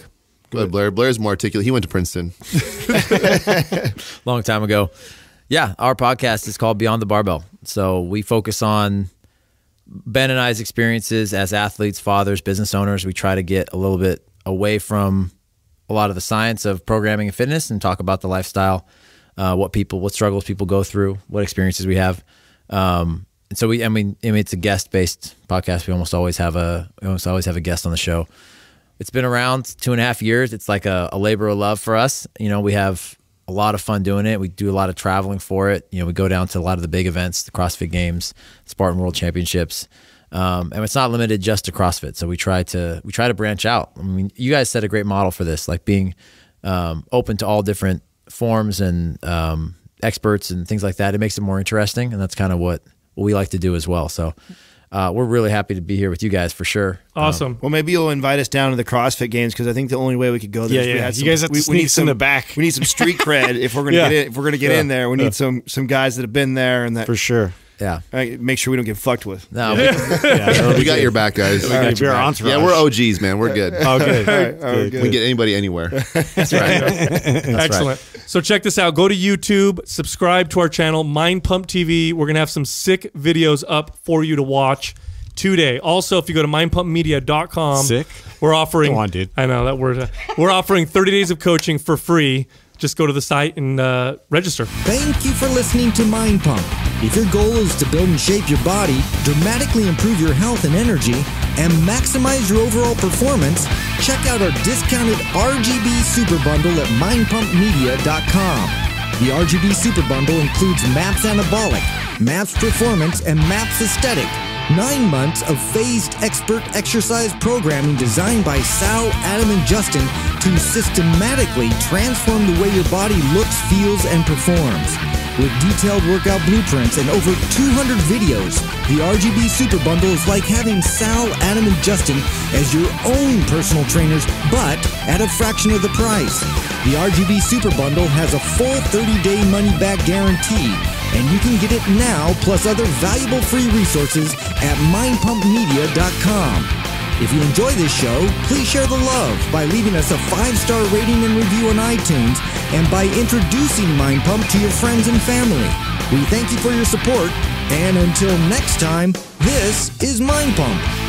Go ahead, Blair. Blair's more articulate. He went to Princeton. long time ago. Yeah, our podcast is called Beyond the Barbell. So we focus on Ben and I's experiences as athletes, fathers, business owners. We try to get a little bit away from a lot of the science of programming and fitness and talk about the lifestyle, uh, what people, what struggles people go through, what experiences we have. Um, and so we, I mean, I mean, it's a guest based podcast. We almost always have a, we almost always have a guest on the show. It's been around two and a half years. It's like a, a labor of love for us. You know, we have a lot of fun doing it. We do a lot of traveling for it. You know, we go down to a lot of the big events, the CrossFit Games, Spartan World Championships, um, and it's not limited just to CrossFit. So we try to we try to branch out. I mean, you guys set a great model for this, like being um, open to all different forms and um, experts and things like that. It makes it more interesting, and that's kind of what what we like to do as well. So. Uh, we're really happy to be here with you guys for sure. Awesome. Well, maybe you'll invite us down to the CrossFit Games because I think the only way we could go there. Yeah, is we yeah. had You guys have to we, sneak need some in the back. We need some street cred if we're gonna Yeah. get in. If we're gonna get Yeah. in there, we need Yeah. some some guys that have been there and that For sure. Yeah. uh, make sure we don't get fucked with. No, we- Yeah. we got your back, guys. We got your entourage. Yeah, we're OGs, man. We're good. Oh, good. good. We can get anybody anywhere. That's right. That's Excellent. So check this out. Go to YouTube, subscribe to our channel, Mind Pump TV. We're gonna have some sick videos up for you to watch today. Also, if you go to mindpumpmedia.com, Sick? we're offering. Go on, dude. I know that word. uh, We're offering 30 days of coaching for free. Just go to the site and uh, register. Thank you for listening to Mind Pump. If your goal is to build and shape your body, dramatically improve your health and energy, and maximize your overall performance, check out our discounted RGB Super Bundle at mindpumpmedia.com. The RGB Super Bundle includes MAPS Anabolic, MAPS Performance, and MAPS Aesthetic. Nine months of phased expert exercise programming designed by Sal, Adam, and Justin to systematically transform the way your body looks, feels, and performs. With detailed workout blueprints and over 200 videos, the RGB Super Bundle is like having Sal, Adam, and Justin as your own personal trainers, but at a fraction of the price. The RGB Super Bundle has a full 30-day money-back guarantee, and you can get it now plus other valuable free resources at mindpumpmedia.com. If you enjoy this show, please share the love by leaving us a five-star rating and review on iTunes and by introducing Mind Pump to your friends and family. We thank you for your support, and until next time, this is Mind Pump.